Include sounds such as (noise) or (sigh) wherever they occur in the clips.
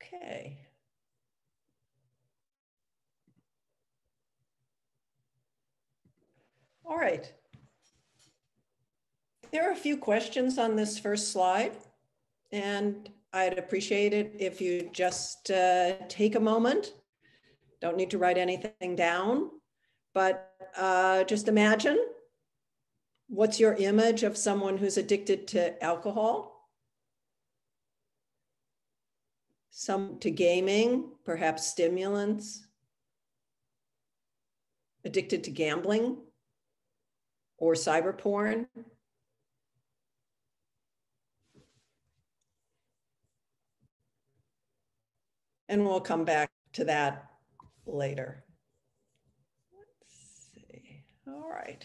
Okay. All right. There are a few questions on this first slide, and I'd appreciate it if you just uh, take a moment. Don't need to write anything down, but uh, just imagine what's your image of someone who's addicted to alcohol? Some to gaming, perhaps stimulants, addicted to gambling or cyber porn. And we'll come back to that later. Let's see. All right.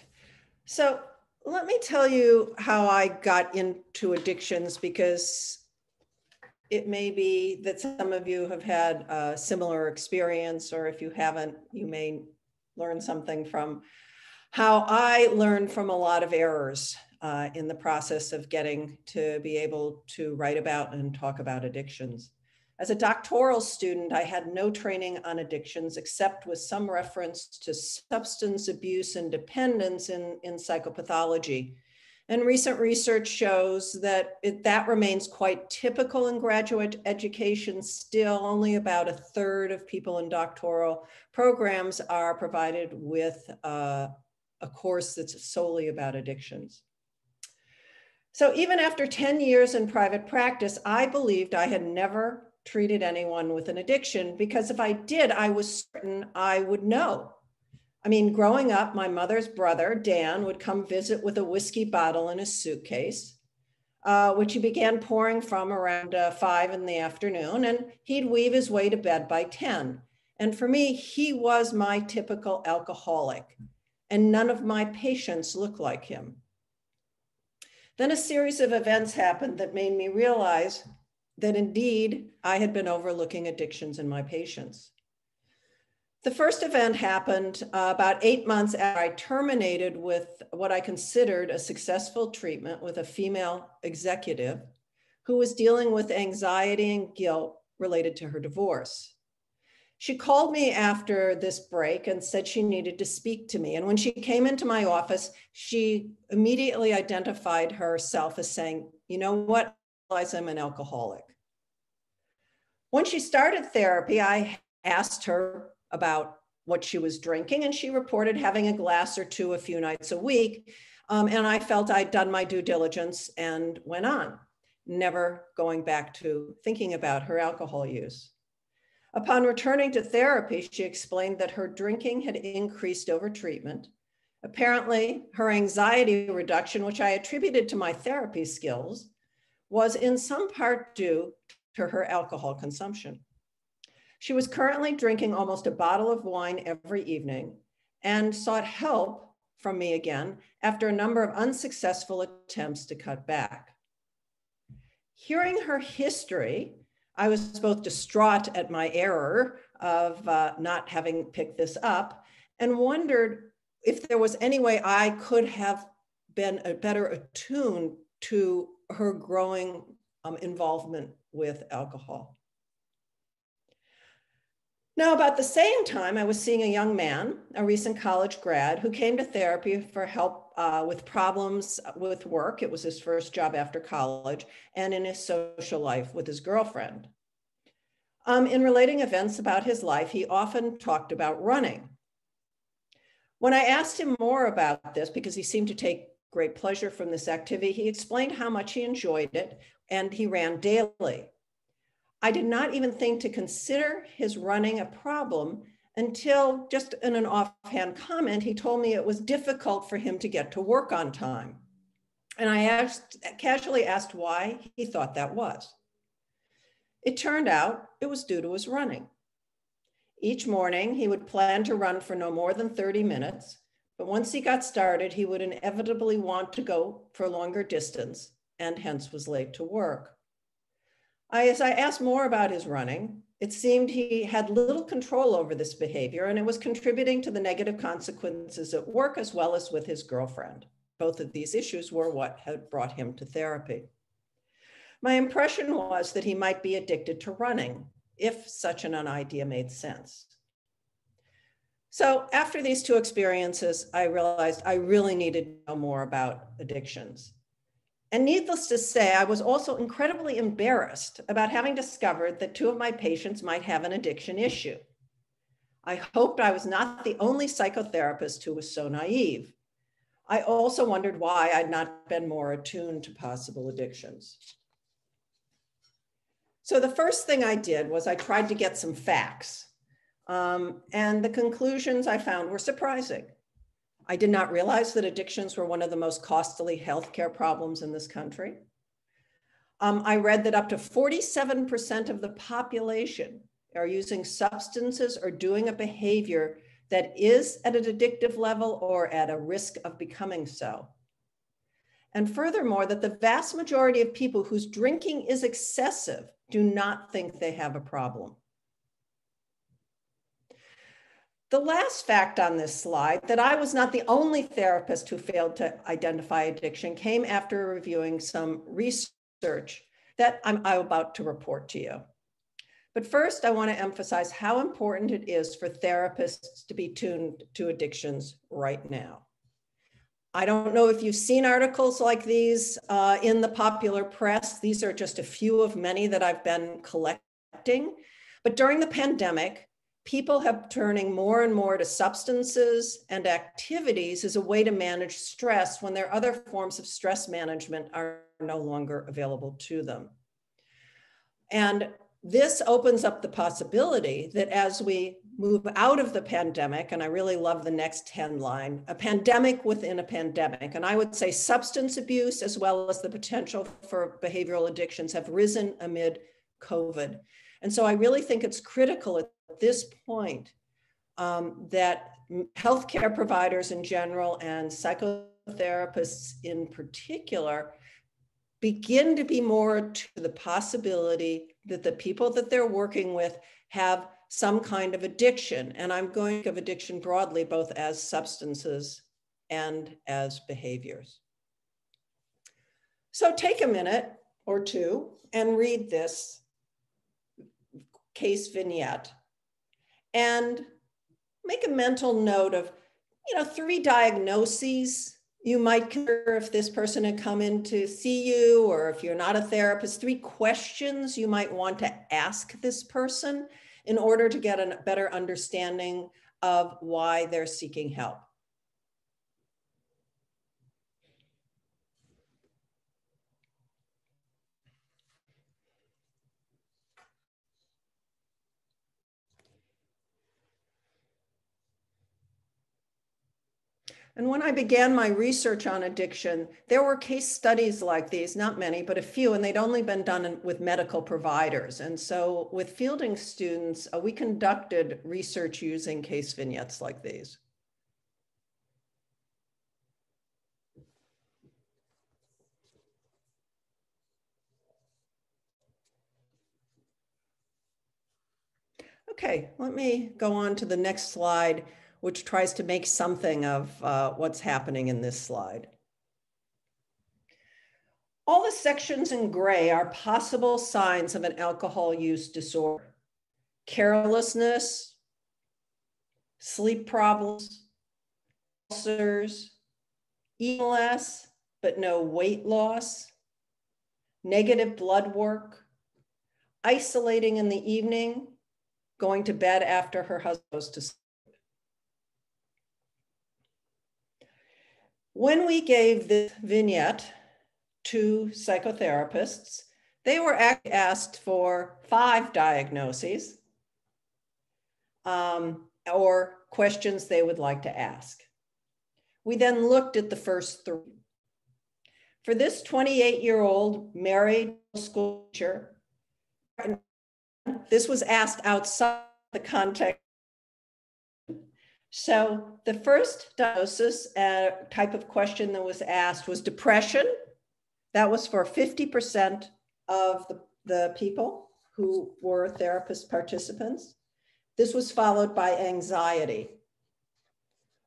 So let me tell you how I got into addictions because it may be that some of you have had a similar experience, or if you haven't, you may learn something from how I learned from a lot of errors uh, in the process of getting to be able to write about and talk about addictions. As a doctoral student, I had no training on addictions except with some reference to substance abuse and dependence in, in psychopathology. And recent research shows that it, that remains quite typical in graduate education. Still, only about a third of people in doctoral programs are provided with uh, a course that's solely about addictions. So even after 10 years in private practice, I believed I had never treated anyone with an addiction because if I did, I was certain I would know. I mean, growing up, my mother's brother, Dan, would come visit with a whiskey bottle in his suitcase, uh, which he began pouring from around uh, five in the afternoon, and he'd weave his way to bed by 10. And for me, he was my typical alcoholic, and none of my patients looked like him. Then a series of events happened that made me realize that indeed I had been overlooking addictions in my patients. The first event happened uh, about eight months after I terminated with what I considered a successful treatment with a female executive who was dealing with anxiety and guilt related to her divorce. She called me after this break and said she needed to speak to me. And when she came into my office, she immediately identified herself as saying, You know what? realize I'm an alcoholic. When she started therapy, I asked her about what she was drinking, and she reported having a glass or two a few nights a week. Um, and I felt I'd done my due diligence and went on, never going back to thinking about her alcohol use. Upon returning to therapy, she explained that her drinking had increased over treatment. Apparently, her anxiety reduction, which I attributed to my therapy skills, was in some part due to her alcohol consumption. She was currently drinking almost a bottle of wine every evening and sought help from me again after a number of unsuccessful attempts to cut back. Hearing her history, I was both distraught at my error of uh, not having picked this up and wondered if there was any way I could have been a better attuned to her growing um, involvement with alcohol. Now, about the same time, I was seeing a young man, a recent college grad, who came to therapy for help uh, with problems with work. It was his first job after college, and in his social life with his girlfriend. Um, in relating events about his life, he often talked about running. When I asked him more about this, because he seemed to take great pleasure from this activity, he explained how much he enjoyed it and he ran daily. I did not even think to consider his running a problem until just in an offhand comment, he told me it was difficult for him to get to work on time. And I asked, casually asked why he thought that was. It turned out it was due to his running. Each morning, he would plan to run for no more than 30 minutes, but once he got started, he would inevitably want to go for longer distance and hence was late to work. I, as I asked more about his running, it seemed he had little control over this behavior and it was contributing to the negative consequences at work as well as with his girlfriend. both of these issues were what had brought him to therapy. My impression was that he might be addicted to running, if such an idea made sense. So after these two experiences, I realized I really needed to know more about addictions. And needless to say, I was also incredibly embarrassed about having discovered that two of my patients might have an addiction issue. I hoped I was not the only psychotherapist who was so naive. I also wondered why I'd not been more attuned to possible addictions. So the first thing I did was I tried to get some facts. Um, and the conclusions I found were surprising. I did not realize that addictions were one of the most costly healthcare problems in this country. Um, I read that up to 47% of the population are using substances or doing a behavior that is at an addictive level or at a risk of becoming so. And furthermore, that the vast majority of people whose drinking is excessive do not think they have a problem. The last fact on this slide that I was not the only therapist who failed to identify addiction came after reviewing some research that I'm, I'm about to report to you. But first, I want to emphasize how important it is for therapists to be tuned to addictions right now. I don't know if you've seen articles like these uh, in the popular press. These are just a few of many that I've been collecting. But during the pandemic, people have turning more and more to substances and activities as a way to manage stress when their other forms of stress management are no longer available to them. And this opens up the possibility that as we move out of the pandemic, and I really love the next 10 line, a pandemic within a pandemic. And I would say substance abuse as well as the potential for behavioral addictions have risen amid COVID. And so I really think it's critical at this point um, that healthcare providers in general and psychotherapists in particular begin to be more to the possibility that the people that they're working with have some kind of addiction. And I'm going to of addiction broadly, both as substances and as behaviors. So take a minute or two and read this case vignette and make a mental note of, you know, three diagnoses you might consider if this person had come in to see you, or if you're not a therapist, three questions you might want to ask this person in order to get a better understanding of why they're seeking help. And when I began my research on addiction, there were case studies like these, not many, but a few, and they'd only been done with medical providers. And so with fielding students, uh, we conducted research using case vignettes like these. Okay, let me go on to the next slide which tries to make something of uh, what's happening in this slide. All the sections in gray are possible signs of an alcohol use disorder. Carelessness, sleep problems, ulcers, eating less, but no weight loss, negative blood work, isolating in the evening, going to bed after her husband goes to sleep. When we gave this vignette to psychotherapists, they were asked for five diagnoses um, or questions they would like to ask. We then looked at the first three. For this 28 year old married school teacher, this was asked outside the context so the first diagnosis uh, type of question that was asked was depression. That was for 50% of the, the people who were therapist participants. This was followed by anxiety.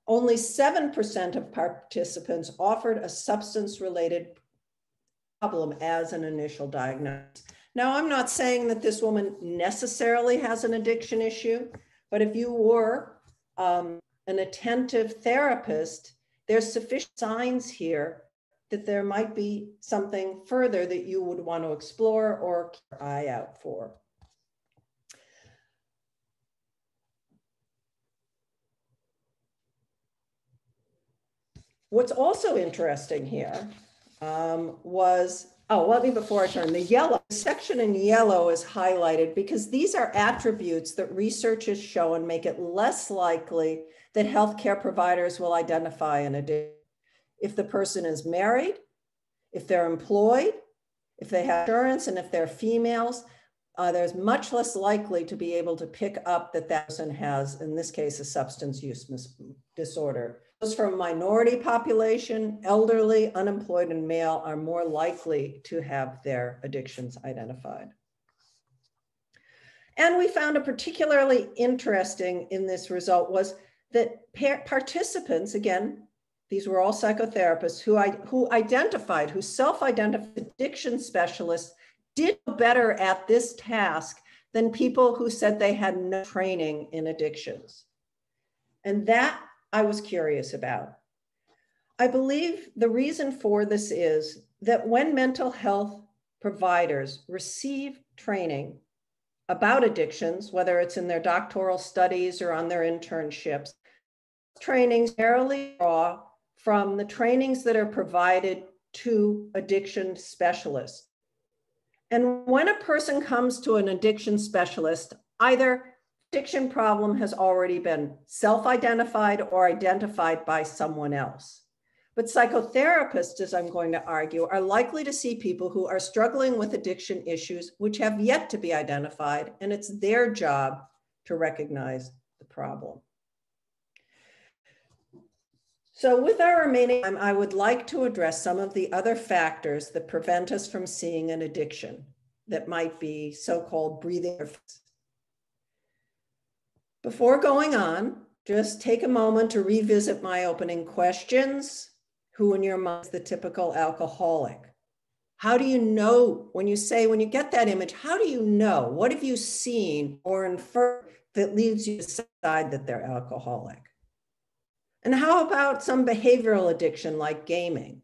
Only 7% of participants offered a substance related problem as an initial diagnosis. Now, I'm not saying that this woman necessarily has an addiction issue, but if you were um, an attentive therapist, there's sufficient signs here that there might be something further that you would want to explore or keep your eye out for. What's also interesting here um, was, oh, let me before I turn, the yellow section in yellow is highlighted because these are attributes that research has shown make it less likely that healthcare providers will identify an addiction. If the person is married, if they're employed, if they have insurance, and if they're females, uh, there's much less likely to be able to pick up that that person has, in this case, a substance use disorder. Those from minority population, elderly, unemployed, and male are more likely to have their addictions identified. And we found a particularly interesting in this result was that participants, again, these were all psychotherapists who, I, who identified, who self-identified addiction specialists did better at this task than people who said they had no training in addictions. And that I was curious about. I believe the reason for this is that when mental health providers receive training about addictions, whether it's in their doctoral studies or on their internships, trainings rarely draw from the trainings that are provided to addiction specialists. And when a person comes to an addiction specialist, either addiction problem has already been self-identified or identified by someone else. But psychotherapists, as I'm going to argue, are likely to see people who are struggling with addiction issues which have yet to be identified, and it's their job to recognize the problem. So with our remaining time, I would like to address some of the other factors that prevent us from seeing an addiction that might be so-called breathing. Before going on, just take a moment to revisit my opening questions. Who in your mind is the typical alcoholic? How do you know when you say, when you get that image, how do you know? What have you seen or inferred that leads you to decide that they're alcoholic? And how about some behavioral addiction like gaming?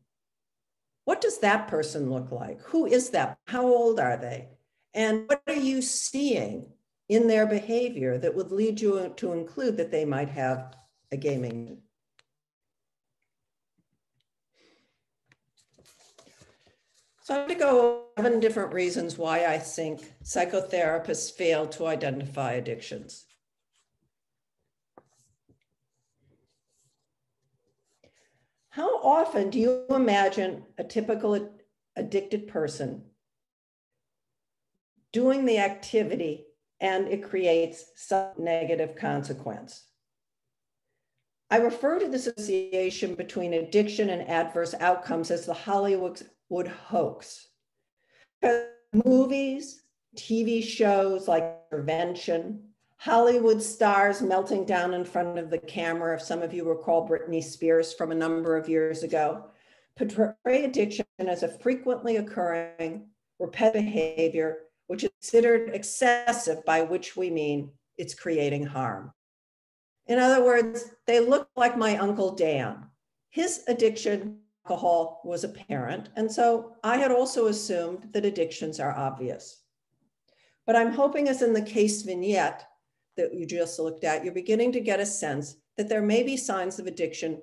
What does that person look like? Who is that? How old are they? And what are you seeing in their behavior that would lead you to include that they might have a gaming? So I'm going to go seven different reasons why I think psychotherapists fail to identify addictions. How often do you imagine a typical addicted person doing the activity and it creates some negative consequence? I refer to this association between addiction and adverse outcomes as the Hollywood hoax. Movies, TV shows like Intervention, Hollywood stars melting down in front of the camera, if some of you recall Britney Spears from a number of years ago, portray addiction as a frequently occurring repetitive behavior, which is considered excessive, by which we mean it's creating harm. In other words, they look like my Uncle Dan. His addiction alcohol was apparent, and so I had also assumed that addictions are obvious. But I'm hoping, as in the case vignette, that you just looked at, you're beginning to get a sense that there may be signs of addiction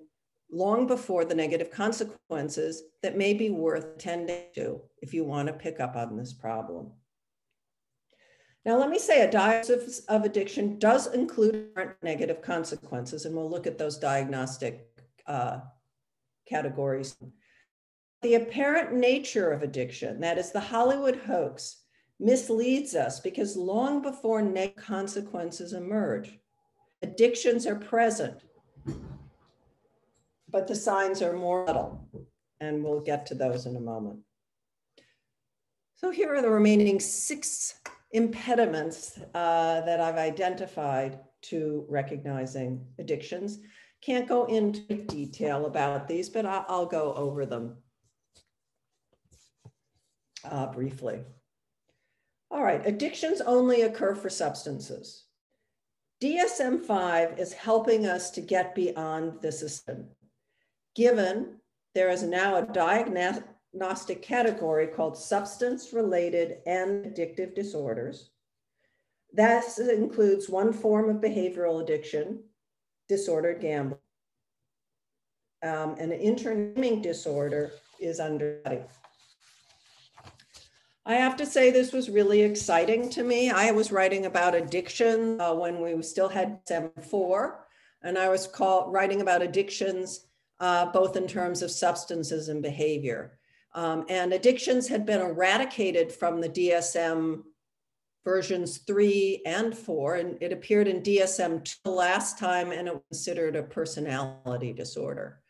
long before the negative consequences that may be worth tending to if you want to pick up on this problem. Now, let me say a diagnosis of addiction does include negative consequences, and we'll look at those diagnostic uh, categories. The apparent nature of addiction, that is the Hollywood hoax, misleads us because long before negative consequences emerge, addictions are present, but the signs are more subtle, and we'll get to those in a moment. So here are the remaining six impediments uh, that I've identified to recognizing addictions. Can't go into detail about these, but I'll go over them uh, briefly. All right, addictions only occur for substances. DSM 5 is helping us to get beyond this system, given there is now a diagnostic category called substance related and addictive disorders. That includes one form of behavioral addiction, disordered gambling. Um, an interning disorder is under. I have to say this was really exciting to me. I was writing about addiction uh, when we still had 7-4, and I was call, writing about addictions uh, both in terms of substances and behavior. Um, and addictions had been eradicated from the DSM versions three and four, and it appeared in DSM two last time, and it was considered a personality disorder.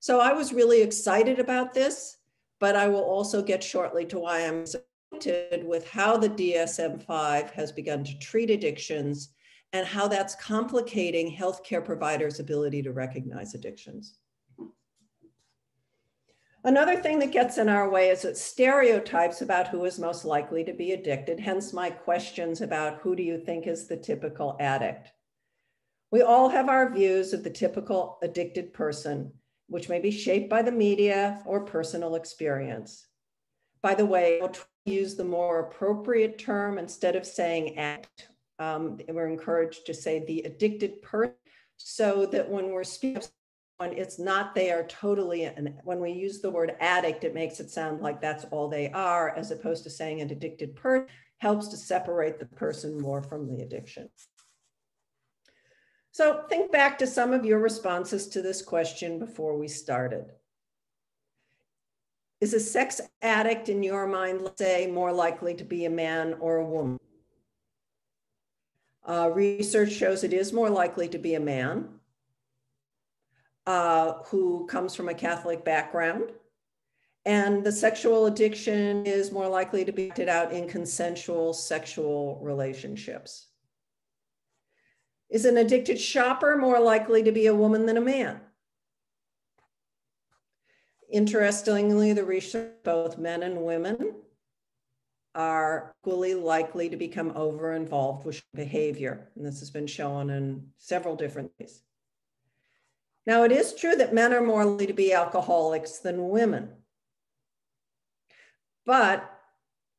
So I was really excited about this, but I will also get shortly to why I'm disappointed with how the DSM-5 has begun to treat addictions and how that's complicating healthcare providers' ability to recognize addictions. Another thing that gets in our way is that stereotypes about who is most likely to be addicted, hence my questions about who do you think is the typical addict. We all have our views of the typical addicted person, which may be shaped by the media or personal experience. By the way, we'll use the more appropriate term instead of saying addict. Um, we're encouraged to say the addicted person so that when we're speaking when it's not they are totally and when we use the word addict it makes it sound like that's all they are as opposed to saying an addicted person helps to separate the person more from the addiction. So think back to some of your responses to this question before we started. Is a sex addict in your mind let's say more likely to be a man or a woman? Uh, research shows it is more likely to be a man uh, who comes from a Catholic background. And the sexual addiction is more likely to be acted out in consensual sexual relationships. Is an addicted shopper more likely to be a woman than a man? Interestingly, the research, both men and women are equally likely to become over involved with behavior. And this has been shown in several different ways. Now, it is true that men are more likely to be alcoholics than women. But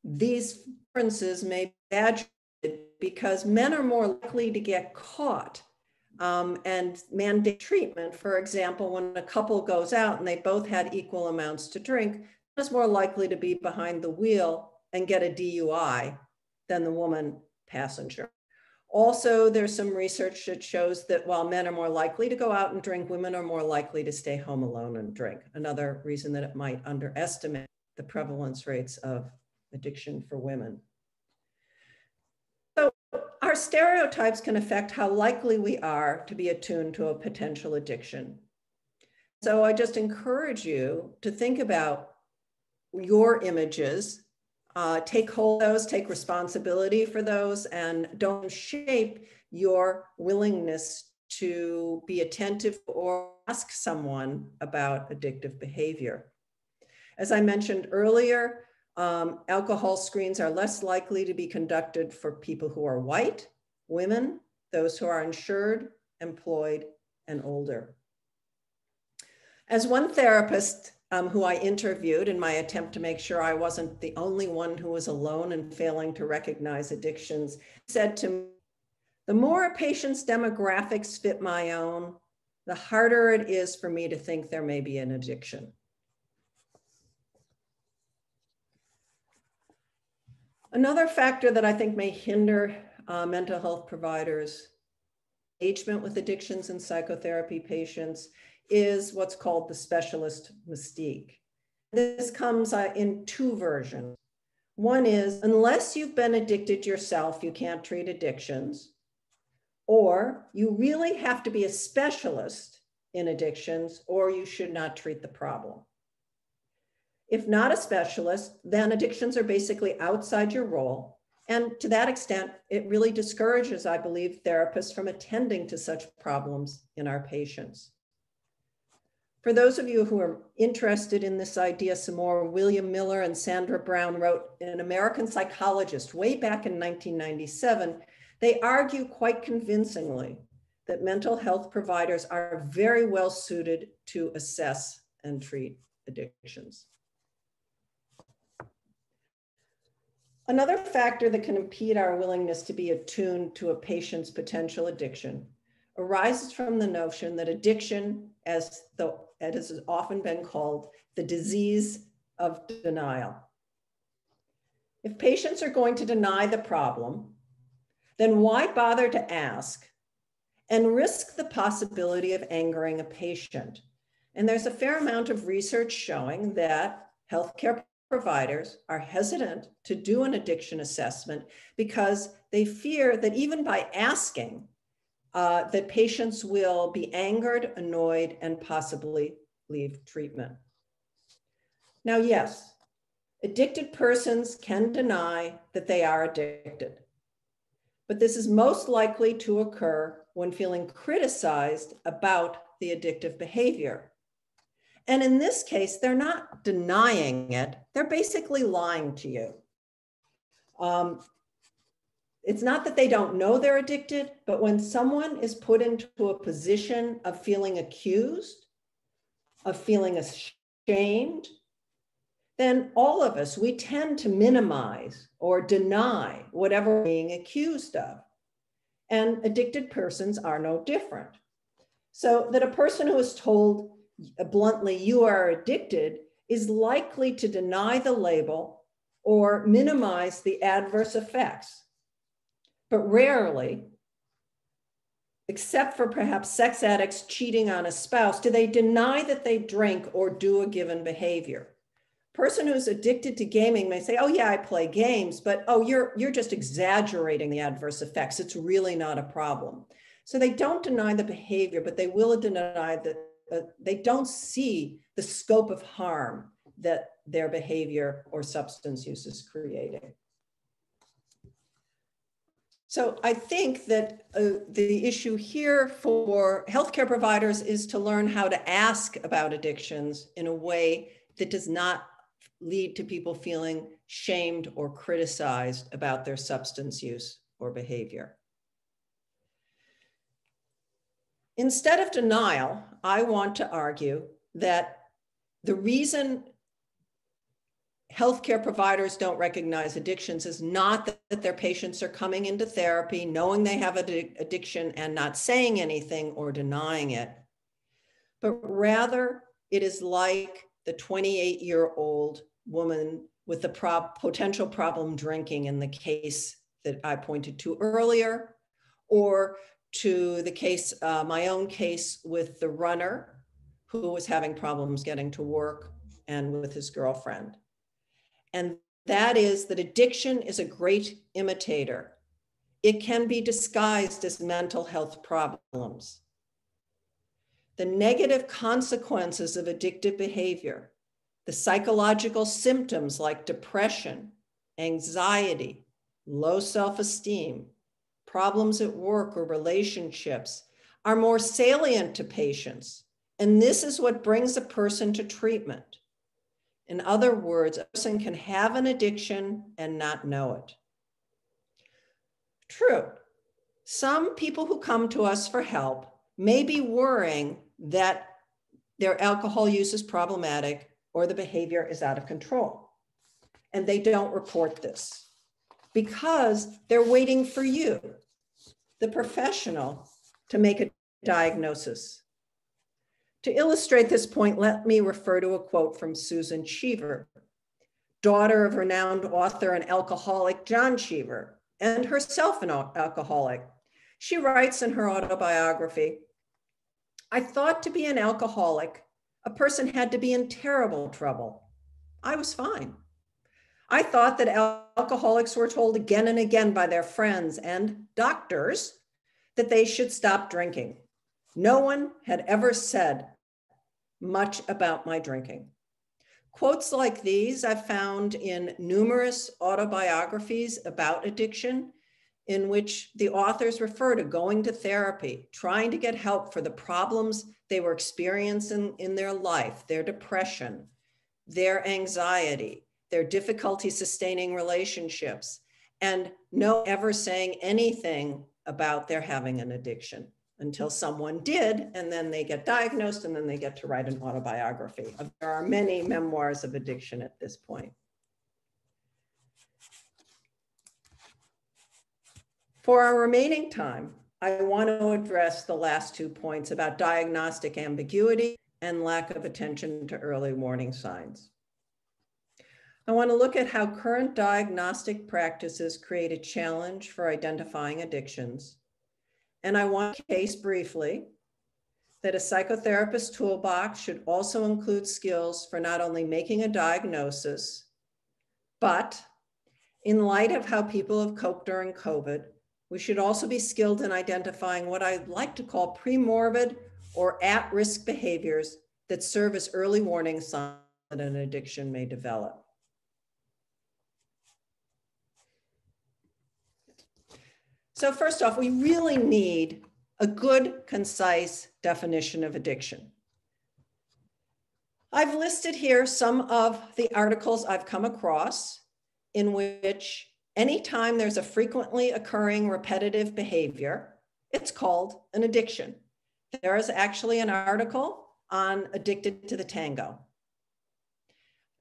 these differences may be exaggerated because men are more likely to get caught um, and mandate treatment. For example, when a couple goes out and they both had equal amounts to drink, is more likely to be behind the wheel and get a DUI than the woman passenger. Also, there's some research that shows that while men are more likely to go out and drink, women are more likely to stay home alone and drink. Another reason that it might underestimate the prevalence rates of addiction for women. So our stereotypes can affect how likely we are to be attuned to a potential addiction. So I just encourage you to think about your images uh, take hold of those, take responsibility for those, and don't shape your willingness to be attentive or ask someone about addictive behavior. As I mentioned earlier, um, alcohol screens are less likely to be conducted for people who are white, women, those who are insured, employed, and older. As one therapist um, who I interviewed in my attempt to make sure I wasn't the only one who was alone and failing to recognize addictions, said to me, the more a patient's demographics fit my own, the harder it is for me to think there may be an addiction. Another factor that I think may hinder uh, mental health providers' engagement with addictions and psychotherapy patients is what's called the specialist mystique. This comes uh, in two versions. One is unless you've been addicted yourself, you can't treat addictions, or you really have to be a specialist in addictions, or you should not treat the problem. If not a specialist, then addictions are basically outside your role. And to that extent, it really discourages, I believe, therapists from attending to such problems in our patients. For those of you who are interested in this idea some more, William Miller and Sandra Brown wrote an American psychologist way back in 1997. They argue quite convincingly that mental health providers are very well suited to assess and treat addictions. Another factor that can impede our willingness to be attuned to a patient's potential addiction arises from the notion that addiction, as the, it has often been called, the disease of denial. If patients are going to deny the problem, then why bother to ask and risk the possibility of angering a patient? And there's a fair amount of research showing that healthcare providers are hesitant to do an addiction assessment because they fear that even by asking, uh, that patients will be angered, annoyed, and possibly leave treatment. Now, yes, addicted persons can deny that they are addicted, but this is most likely to occur when feeling criticized about the addictive behavior. And in this case, they're not denying it, they're basically lying to you. Um, it's not that they don't know they're addicted, but when someone is put into a position of feeling accused, of feeling ashamed, then all of us, we tend to minimize or deny whatever we're being accused of. And addicted persons are no different. So that a person who is told bluntly, you are addicted, is likely to deny the label or minimize the adverse effects. But rarely, except for perhaps sex addicts cheating on a spouse, do they deny that they drink or do a given behavior. Person who's addicted to gaming may say, "Oh yeah, I play games," but oh, you're you're just exaggerating the adverse effects. It's really not a problem. So they don't deny the behavior, but they will deny that uh, they don't see the scope of harm that their behavior or substance use is creating. So I think that uh, the issue here for healthcare providers is to learn how to ask about addictions in a way that does not lead to people feeling shamed or criticized about their substance use or behavior. Instead of denial, I want to argue that the reason healthcare providers don't recognize addictions is not that, their patients are coming into therapy knowing they have an addiction and not saying anything or denying it, but rather it is like the 28 year old woman with the prob- potential problem drinking in the case that I pointed to earlier, or to the case, uh, my own case with the runner who was having problems getting to work and with his girlfriend. And that is that addiction is a great imitator. It can be disguised as mental health problems. The negative consequences of addictive behavior, the psychological symptoms like depression, anxiety, low self esteem, problems at work or relationships are more salient to patients. And this is what brings a person to treatment. In other words, a person can have an addiction and not know it. True, some people who come to us for help may be worrying that their alcohol use is problematic or the behavior is out of control. And they don't report this because they're waiting for you the professional to make a diagnosis. To illustrate this point, let me refer to a quote from Susan Cheever, daughter of renowned author and alcoholic John Cheever, and herself an alcoholic. She writes in her autobiography I thought to be an alcoholic, a person had to be in terrible trouble. I was fine. I thought that alcoholics were told again and again by their friends and doctors that they should stop drinking. No one had ever said much about my drinking. Quotes like these I've found in numerous autobiographies about addiction, in which the authors refer to going to therapy, trying to get help for the problems they were experiencing in their life, their depression, their anxiety, their difficulty sustaining relationships, and no ever saying anything about their having an addiction until someone did, and then they get diagnosed, and then they get to write an autobiography. There are many memoirs of addiction at this point. For our remaining time, I want to address the last two points about diagnostic ambiguity and lack of attention to early warning signs. I want to look at how current diagnostic practices create a challenge for identifying addictions. And I want to case briefly that a psychotherapist toolbox should also include skills for not only making a diagnosis, but in light of how people have coped during COVID, we should also be skilled in identifying what I like to call premorbid or at risk behaviors that serve as early warning signs that an addiction may develop. So first off, we really need a good, concise definition of addiction. I've listed here some of the articles I've come across in which anytime there's a frequently occurring repetitive behavior, it's called an addiction. There is actually an article on addicted to the tango.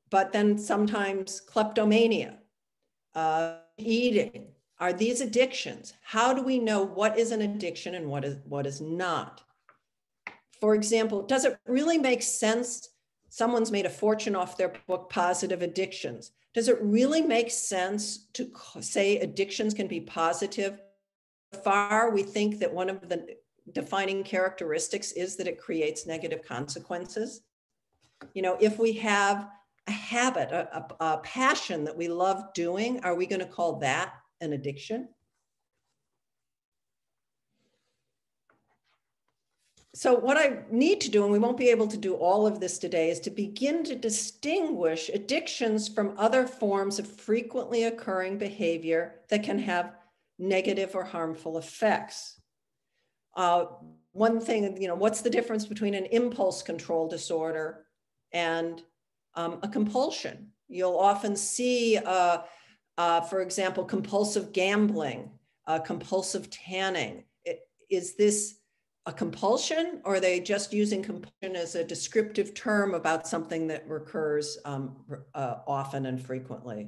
But then sometimes kleptomania, uh, eating, are these addictions? How do we know what is an addiction and what is what is not? For example, does it really make sense? Someone's made a fortune off their book, Positive Addictions. Does it really make sense to say addictions can be positive? Far we think that one of the defining characteristics is that it creates negative consequences. You know, if we have a habit, a, a, a passion that we love doing, are we going to call that an addiction. So what I need to do, and we won't be able to do all of this today, is to begin to distinguish addictions from other forms of frequently occurring behavior that can have negative or harmful effects. Uh, one thing, you know, what's the difference between an impulse control disorder and um, a compulsion? You'll often see uh, uh, for example, compulsive gambling, uh, compulsive tanning. It, is this a compulsion or are they just using compulsion as a descriptive term about something that recurs um, uh, often and frequently?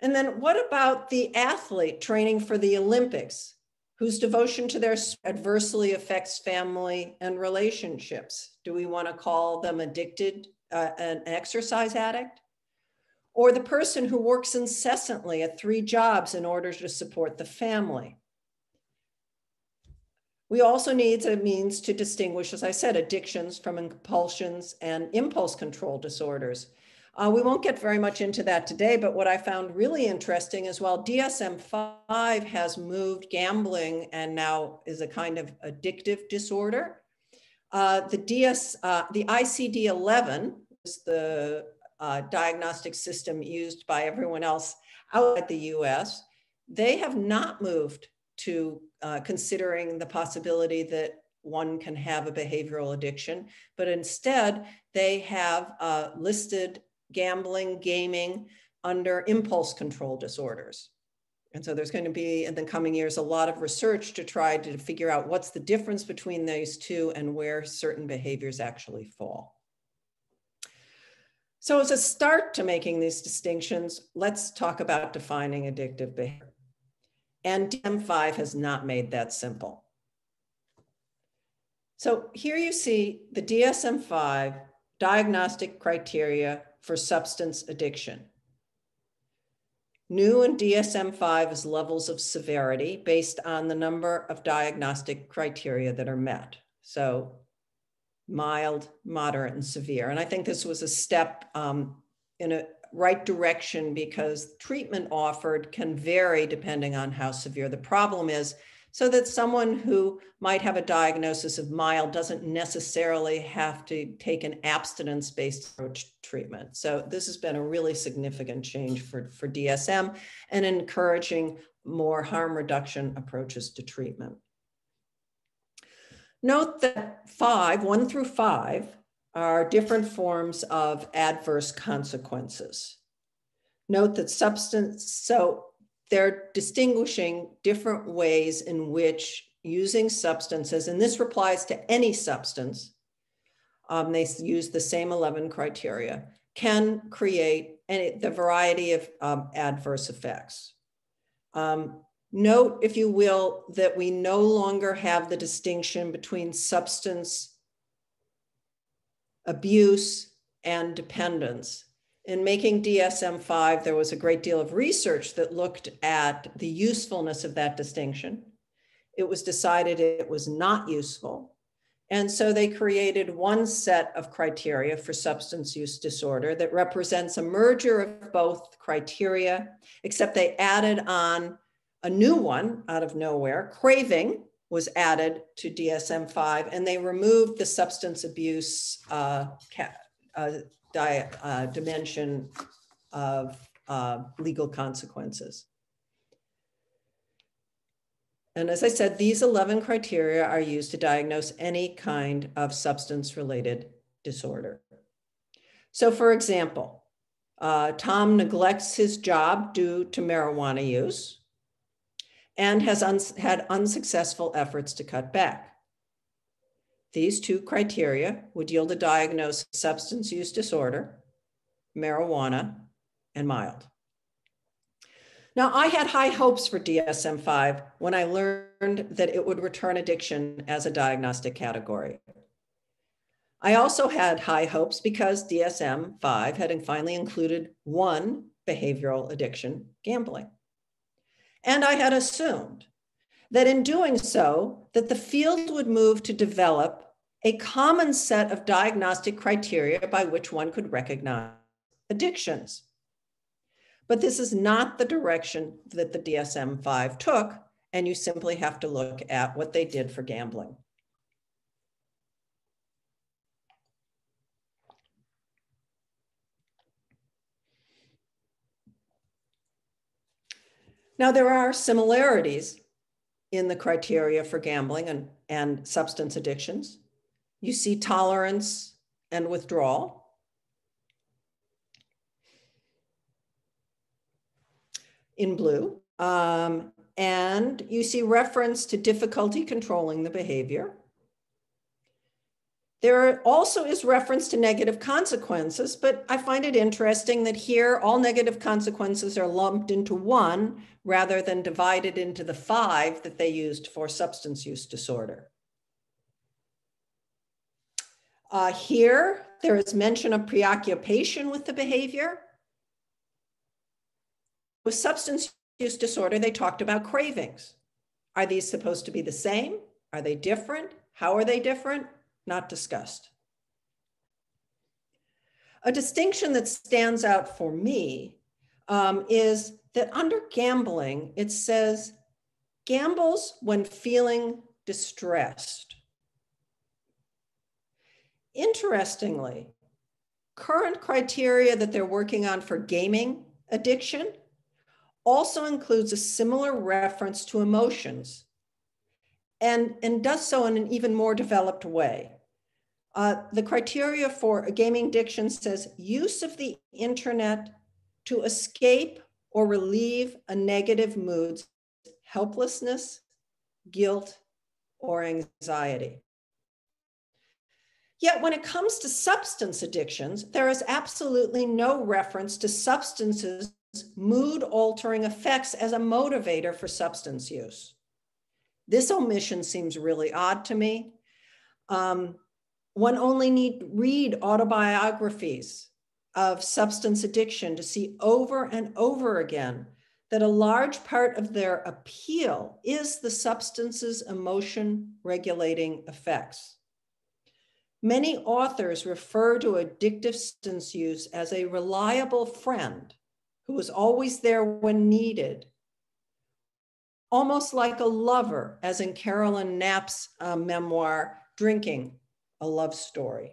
And then what about the athlete training for the Olympics whose devotion to their adversely affects family and relationships? Do we want to call them addicted, uh, an exercise addict? Or the person who works incessantly at three jobs in order to support the family. We also need a means to distinguish, as I said, addictions from compulsions and impulse control disorders. Uh, we won't get very much into that today, but what I found really interesting is while DSM 5 has moved gambling and now is a kind of addictive disorder, uh, the, DS, uh, the ICD 11 is the uh, diagnostic system used by everyone else outside the US, they have not moved to uh, considering the possibility that one can have a behavioral addiction, but instead they have uh, listed gambling, gaming under impulse control disorders. And so there's going to be in the coming years a lot of research to try to figure out what's the difference between these two and where certain behaviors actually fall. So as a start to making these distinctions, let's talk about defining addictive behavior. And DSM-5 has not made that simple. So here you see the DSM-5 diagnostic criteria for substance addiction. New in DSM-5 is levels of severity based on the number of diagnostic criteria that are met. So mild, moderate, and severe. And I think this was a step um, in a right direction because treatment offered can vary depending on how severe the problem is. So that someone who might have a diagnosis of mild doesn't necessarily have to take an abstinence based approach treatment. So this has been a really significant change for, for DSM and encouraging more harm reduction approaches to treatment. Note that five, one through five, are different forms of adverse consequences. Note that substance, so they're distinguishing different ways in which using substances, and this applies to any substance, um, they use the same 11 criteria, can create any, the variety of um, adverse effects. Um, note, if you will, that we no longer have the distinction between substance abuse and dependence. In making DSM 5, there was a great deal of research that looked at the usefulness of that distinction. It was decided it was not useful. And so they created one set of criteria for substance use disorder that represents a merger of both criteria, except they added on a new one out of nowhere. Craving was added to DSM 5, and they removed the substance abuse uh, uh, uh, dimension of uh, legal consequences. And as I said, these 11 criteria are used to diagnose any kind of substance related disorder. So, for example, uh, Tom neglects his job due to marijuana use and has uns had unsuccessful efforts to cut back. These two criteria would yield a diagnosis of substance use disorder, marijuana, and mild. Now, I had high hopes for DSM 5 when I learned that it would return addiction as a diagnostic category. I also had high hopes because DSM 5 had finally included one behavioral addiction, gambling. And I had assumed that in doing so, that the field would move to develop a common set of diagnostic criteria by which one could recognize addictions. But this is not the direction that the DSM 5 took, and you simply have to look at what they did for gambling. Now, there are similarities in the criteria for gambling and, and substance addictions. You see tolerance and withdrawal. in blue. Um, and you see reference to difficulty controlling the behavior. There also is reference to negative consequences, but I find it interesting that here all negative consequences are lumped into one rather than divided into the five that they used for substance use disorder. Uh, here, there is mention of preoccupation with the behavior. With substance use disorder, they talked about cravings. Are these supposed to be the same? Are they different? How are they different? Not discussed. A distinction that stands out for me um, is that under gambling, it says gambles when feeling distressed. Interestingly, current criteria that they're working on for gaming addiction also includes a similar reference to emotions and, and does so in an even more developed way. Uh, the criteria for a gaming addiction says use of the internet to escape or relieve a negative mood, helplessness, guilt, or anxiety. Yet when it comes to substance addictions, there is absolutely no reference to substances mood altering effects as a motivator for substance use. This omission seems really odd to me. Um, one only need read autobiographies of substance addiction to see over and over again that a large part of their appeal is the substance's emotion regulating effects. Many authors refer to addictive substance use as a reliable friend who is always there when needed, almost like a lover, as in Carolyn Knapp's uh, memoir, Drinking, a Love Story.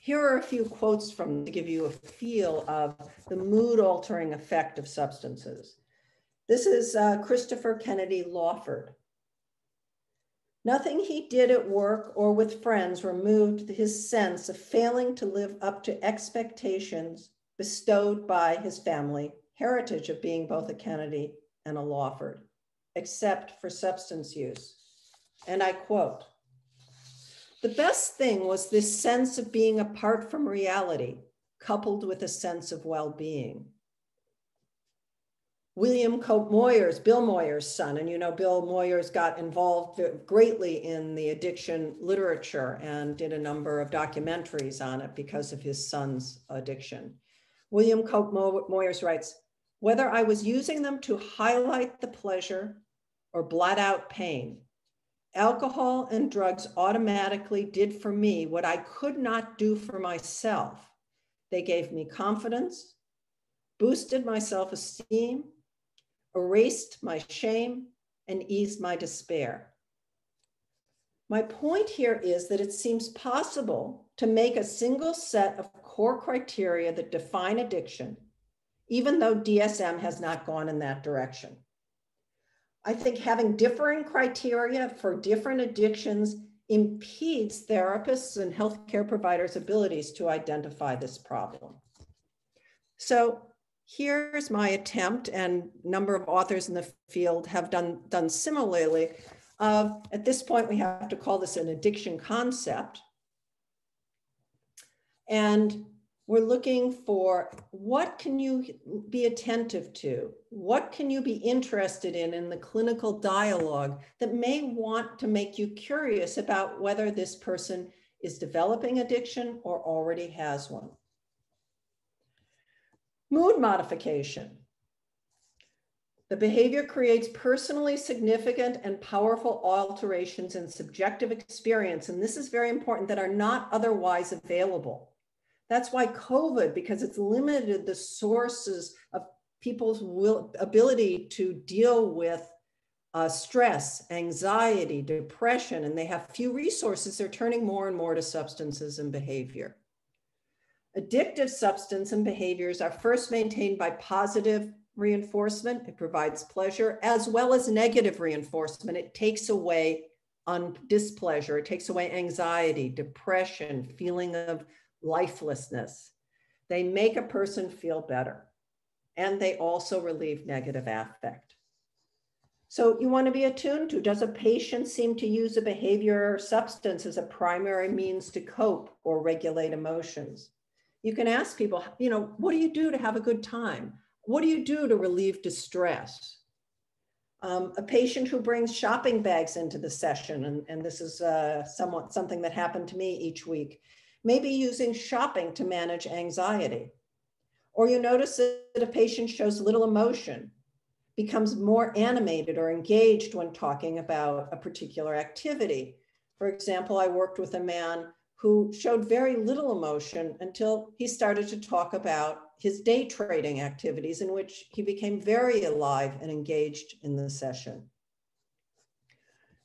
Here are a few quotes from to give you a feel of the mood altering effect of substances. This is uh, Christopher Kennedy Lawford. Nothing he did at work or with friends removed his sense of failing to live up to expectations bestowed by his family heritage of being both a Kennedy and a Lawford, except for substance use. And I quote The best thing was this sense of being apart from reality, coupled with a sense of well being. William Cope Moyers, Bill Moyers' son, and you know, Bill Moyers got involved greatly in the addiction literature and did a number of documentaries on it because of his son's addiction. William Cope Moyers writes, whether I was using them to highlight the pleasure or blot out pain, alcohol and drugs automatically did for me what I could not do for myself. They gave me confidence, boosted my self esteem, erased my shame, and eased my despair. My point here is that it seems possible to make a single set of core criteria that define addiction, even though DSM has not gone in that direction. I think having differing criteria for different addictions impedes therapists and healthcare providers' abilities to identify this problem. So here's my attempt, and a number of authors in the field have done, done similarly. Uh, at this point, we have to call this an addiction concept. And we're looking for what can you be attentive to? What can you be interested in in the clinical dialogue that may want to make you curious about whether this person is developing addiction or already has one? Mood modification. The behavior creates personally significant and powerful alterations in subjective experience. And this is very important that are not otherwise available. That's why COVID, because it's limited the sources of people's will, ability to deal with uh, stress, anxiety, depression, and they have few resources, they're turning more and more to substances and behavior. Addictive substance and behaviors are first maintained by positive reinforcement. It provides pleasure as well as negative reinforcement. It takes away on displeasure. It takes away anxiety, depression, feeling of lifelessness. They make a person feel better. And they also relieve negative affect. So you want to be attuned to, does a patient seem to use a behavior or substance as a primary means to cope or regulate emotions? you can ask people, you know, what do you do to have a good time? What do you do to relieve distress? Um, a patient who brings shopping bags into the session, and, and this is uh, somewhat something that happened to me each week, maybe using shopping to manage anxiety. Or you notice that a patient shows little emotion, becomes more animated or engaged when talking about a particular activity. For example, I worked with a man who showed very little emotion until he started to talk about his day trading activities, in which he became very alive and engaged in the session.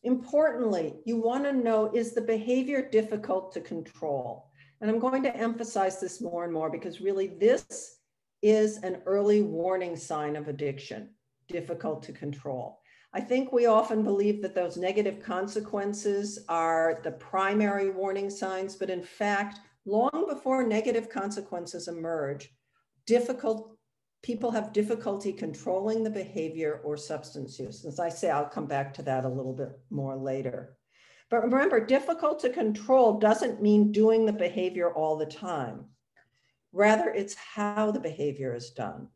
Importantly, you want to know is the behavior difficult to control? And I'm going to emphasize this more and more because really this is an early warning sign of addiction, difficult to control. I think we often believe that those negative consequences are the primary warning signs, but in fact, long before negative consequences emerge, difficult people have difficulty controlling the behavior or substance use. As I say, I'll come back to that a little bit more later. But remember, difficult to control doesn't mean doing the behavior all the time. Rather, it's how the behavior is done.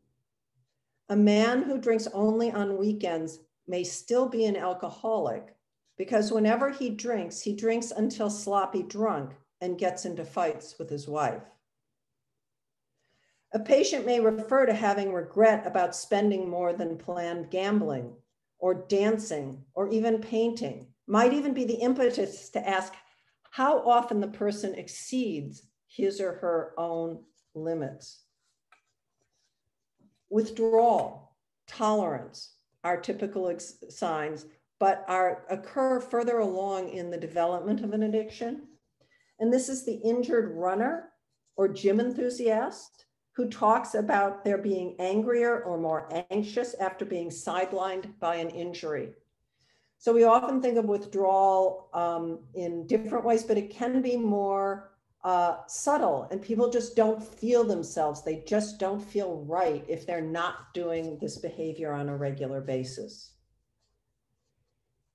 A man who drinks only on weekends may still be an alcoholic because whenever he drinks, he drinks until sloppy drunk and gets into fights with his wife. A patient may refer to having regret about spending more than planned gambling or dancing or even painting. Might even be the impetus to ask how often the person exceeds his or her own limits. Withdrawal, tolerance, are typical signs, but are occur further along in the development of an addiction. And this is the injured runner or gym enthusiast who talks about their being angrier or more anxious after being sidelined by an injury. So we often think of withdrawal um, in different ways, but it can be more uh, subtle and people just don't feel themselves. They just don't feel right if they're not doing this behavior on a regular basis.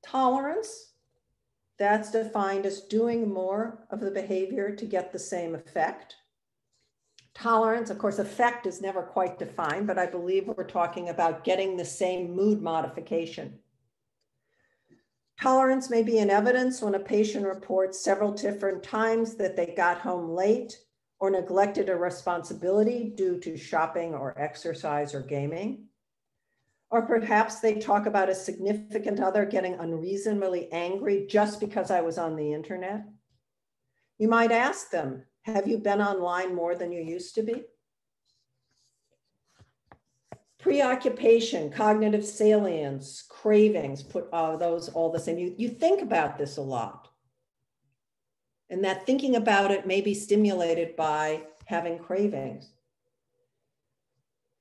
Tolerance, that's defined as doing more of the behavior to get the same effect. Tolerance, of course, effect is never quite defined, but I believe we're talking about getting the same mood modification. Tolerance may be in evidence when a patient reports several different times that they got home late or neglected a responsibility due to shopping or exercise or gaming. Or perhaps they talk about a significant other getting unreasonably angry just because I was on the internet. You might ask them, have you been online more than you used to be? Preoccupation, cognitive salience, cravings, put uh, those all the same. You, you think about this a lot. And that thinking about it may be stimulated by having cravings.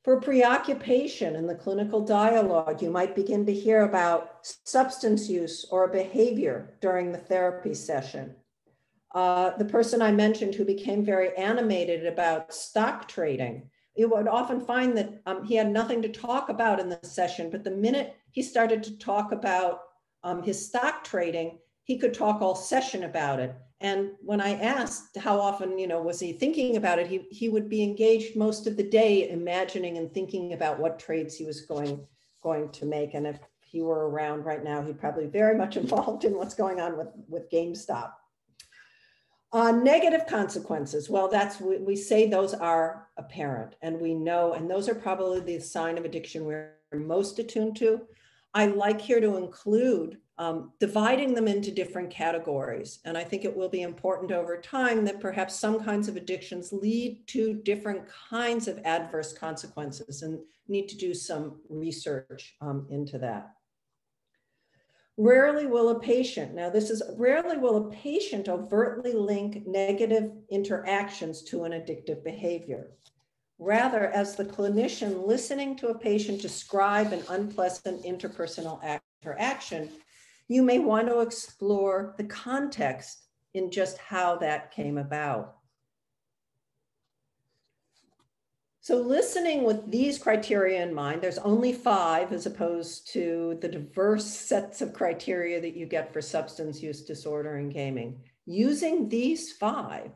For preoccupation in the clinical dialogue, you might begin to hear about substance use or behavior during the therapy session. Uh, the person I mentioned who became very animated about stock trading you would often find that um, he had nothing to talk about in the session, but the minute he started to talk about um, his stock trading, he could talk all session about it. And when I asked how often, you know, was he thinking about it, he, he would be engaged most of the day imagining and thinking about what trades he was going, going to make. And if he were around right now, he'd probably very much (laughs) involved in what's going on with, with GameStop. Uh, negative consequences. Well, that's we, we say those are apparent and we know, and those are probably the sign of addiction we're most attuned to. I like here to include um, dividing them into different categories. And I think it will be important over time that perhaps some kinds of addictions lead to different kinds of adverse consequences and need to do some research um, into that. Rarely will a patient, now this is rarely will a patient overtly link negative interactions to an addictive behavior. Rather, as the clinician listening to a patient describe an unpleasant interpersonal interaction, you may want to explore the context in just how that came about. So listening with these criteria in mind, there's only five as opposed to the diverse sets of criteria that you get for substance use disorder and gaming. Using these five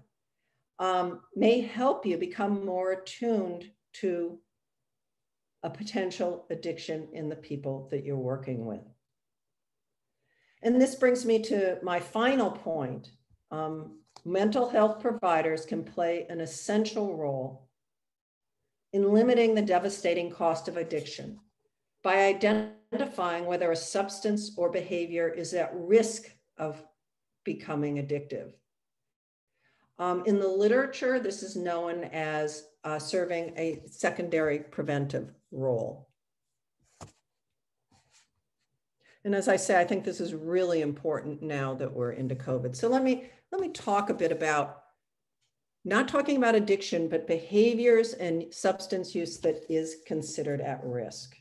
um, may help you become more attuned to a potential addiction in the people that you're working with. And this brings me to my final point. Um, mental health providers can play an essential role in limiting the devastating cost of addiction by identifying whether a substance or behavior is at risk of becoming addictive. Um, in the literature, this is known as uh, serving a secondary preventive role. And as I say, I think this is really important now that we're into COVID. So let me, let me talk a bit about not talking about addiction, but behaviors and substance use that is considered at risk.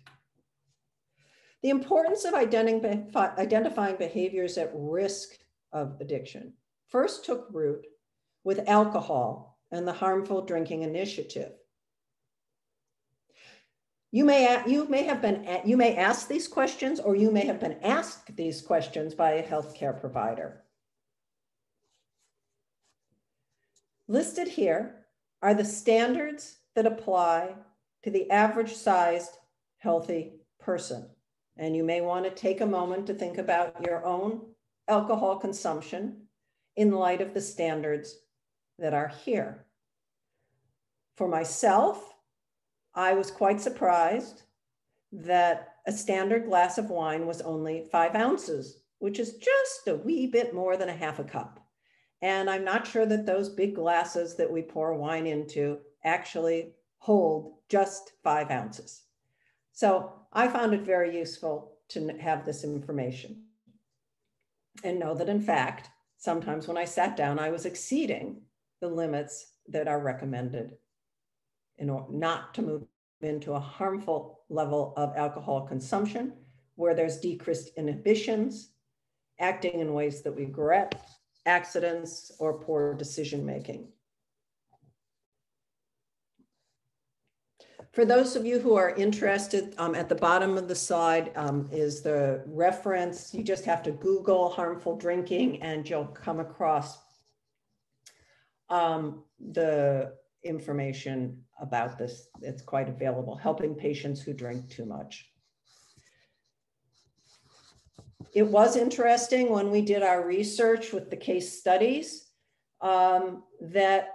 The importance of identifying behaviors at risk of addiction first took root with alcohol and the harmful drinking initiative. You may, you may have been, you may ask these questions or you may have been asked these questions by a healthcare provider. Listed here are the standards that apply to the average sized healthy person. And you may want to take a moment to think about your own alcohol consumption in light of the standards that are here. For myself, I was quite surprised that a standard glass of wine was only five ounces, which is just a wee bit more than a half a cup. And I'm not sure that those big glasses that we pour wine into actually hold just five ounces. So I found it very useful to have this information and know that in fact, sometimes when I sat down, I was exceeding the limits that are recommended in order not to move into a harmful level of alcohol consumption where there's decreased inhibitions, acting in ways that we regret, accidents, or poor decision making. For those of you who are interested, um, at the bottom of the slide um, is the reference. You just have to Google harmful drinking and you'll come across um, the information about this. It's quite available, helping patients who drink too much. It was interesting when we did our research with the case studies um, that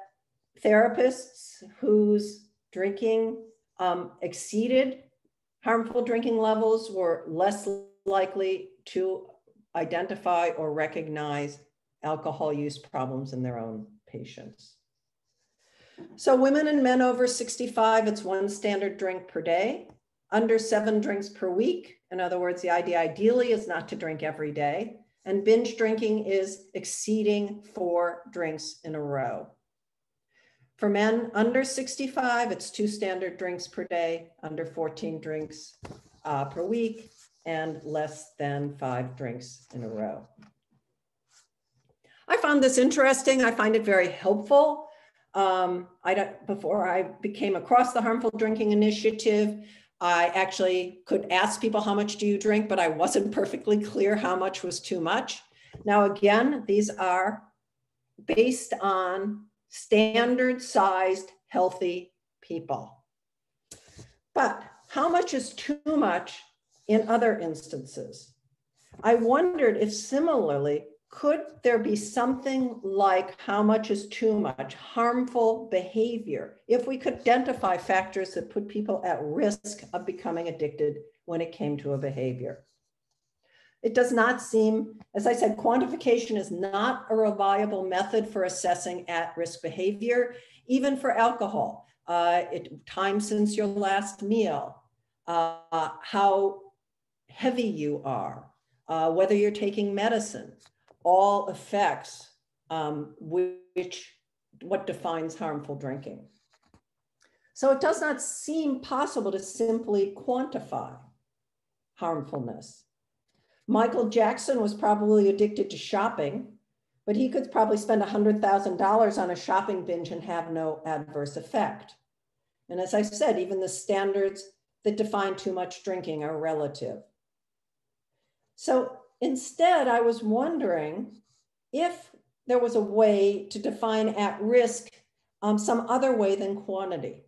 therapists whose drinking um, exceeded harmful drinking levels were less likely to identify or recognize alcohol use problems in their own patients. So women and men over 65, it's one standard drink per day. Under seven drinks per week. In other words, the idea ideally is not to drink every day. And binge drinking is exceeding four drinks in a row. For men under 65, it's two standard drinks per day, under 14 drinks uh, per week, and less than five drinks in a row. I found this interesting. I find it very helpful. Um, I before I became across the Harmful Drinking Initiative, I actually could ask people how much do you drink, but I wasn't (laughs) perfectly clear how much was too much. Now, again, these are based on standard sized healthy people. But how much is too much in other instances? I wondered if similarly could there be something like how much is too much harmful behavior if we could identify factors that put people at risk of becoming addicted when it came to a behavior? It does not seem, as I said, quantification is not a reliable method for assessing at risk behavior, even for alcohol. Uh, it, time since your last meal, uh, how heavy you are, uh, whether you're taking medicine, all affects um, which what defines harmful drinking. So it does not seem possible to simply quantify harmfulness. Michael Jackson was probably addicted to shopping, but he could probably spend $100,000 on a shopping binge and have no adverse effect. And as I said, even the standards that define too much drinking are relative. So Instead, I was wondering if there was a way to define at risk um, some other way than quantity.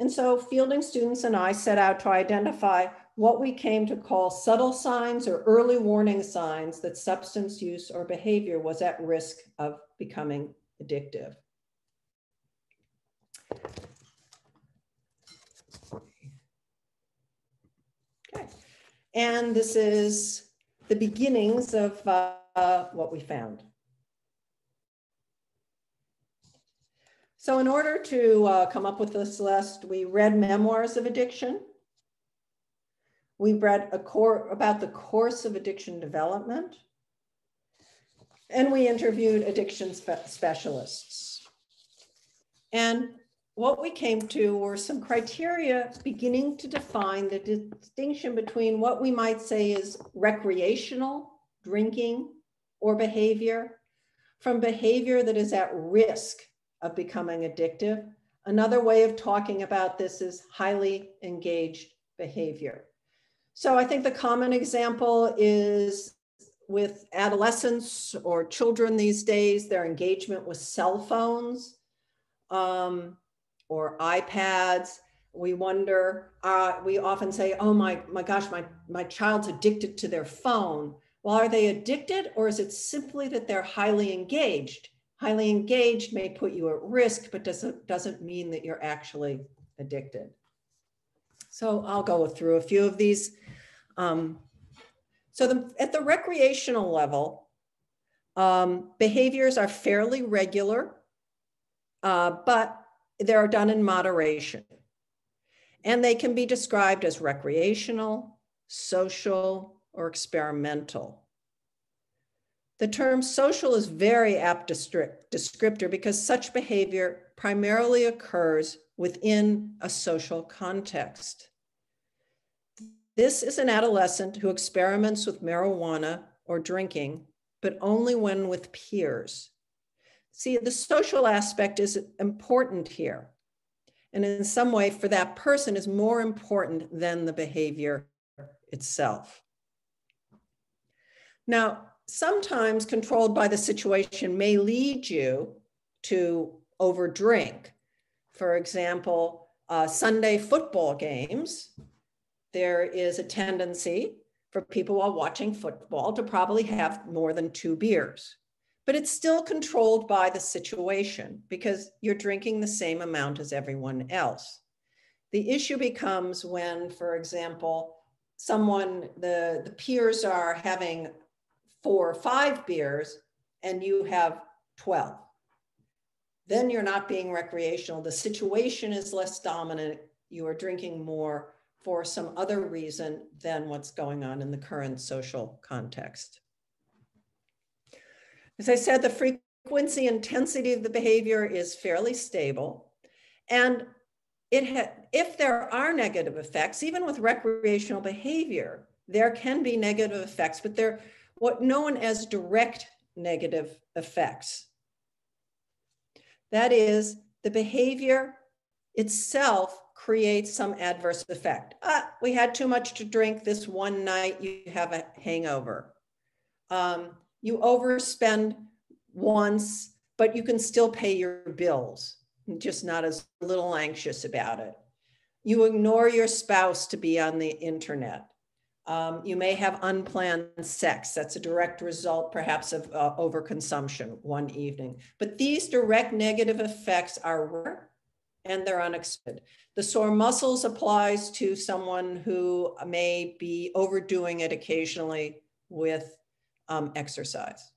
And so fielding students and I set out to identify what we came to call subtle signs or early warning signs that substance use or behavior was at risk of becoming addictive. Okay. And this is the beginnings of uh, what we found. So in order to uh, come up with this list, we read memoirs of addiction. We read about the course of addiction development. And we interviewed addiction spe specialists. And what we came to were some criteria beginning to define the distinction between what we might say is recreational drinking or behavior from behavior that is at risk of becoming addictive. Another way of talking about this is highly engaged behavior. So I think the common example is with adolescents or children these days, their engagement with cell phones. Um, or iPads. We wonder, uh, we often say, oh my, my gosh, my, my child's addicted to their phone. Well, are they addicted or is it simply that they're highly engaged? Highly engaged may put you at risk, but doesn't, doesn't mean that you're actually addicted. So I'll go through a few of these. Um, so the, at the recreational level, um, behaviors are fairly regular, uh, but they're done in moderation. And they can be described as recreational, social, or experimental. The term social is very apt descriptor because such behavior primarily occurs within a social context. This is an adolescent who experiments with marijuana or drinking, but only when with peers. See, the social aspect is important here. And in some way, for that person, is more important than the behavior itself. Now, sometimes controlled by the situation may lead you to overdrink. For example, uh, Sunday football games, there is a tendency for people while watching football to probably have more than two beers. But it's still controlled by the situation because you're drinking the same amount as everyone else. The issue becomes when, for example, someone, the, the peers are having four or five beers and you have 12. Then you're not being recreational. The situation is less dominant. You are drinking more for some other reason than what's going on in the current social context. As I said, the frequency intensity of the behavior is fairly stable. And it if there are negative effects, even with recreational behavior, there can be negative effects, but they're what known as direct negative effects. That is, the behavior itself creates some adverse effect. Ah, we had too much to drink this one night, you have a hangover. Um, you overspend once, but you can still pay your bills, just not as little anxious about it. You ignore your spouse to be on the internet. Um, you may have unplanned sex. That's a direct result, perhaps, of uh, overconsumption one evening. But these direct negative effects are rare and they're unexpected. The sore muscles applies to someone who may be overdoing it occasionally with um, exercise.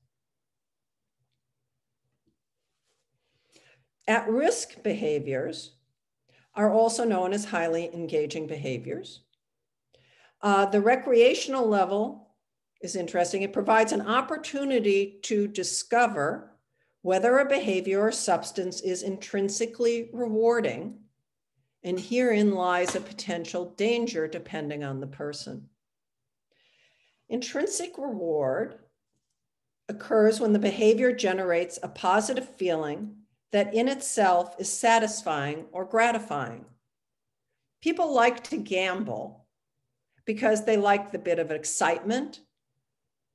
At risk behaviors are also known as highly engaging behaviors. Uh, the recreational level is interesting. It provides an opportunity to discover whether a behavior or substance is intrinsically rewarding. And herein lies a potential danger depending on the person. Intrinsic reward occurs when the behavior generates a positive feeling that in itself is satisfying or gratifying. People like to gamble because they like the bit of excitement.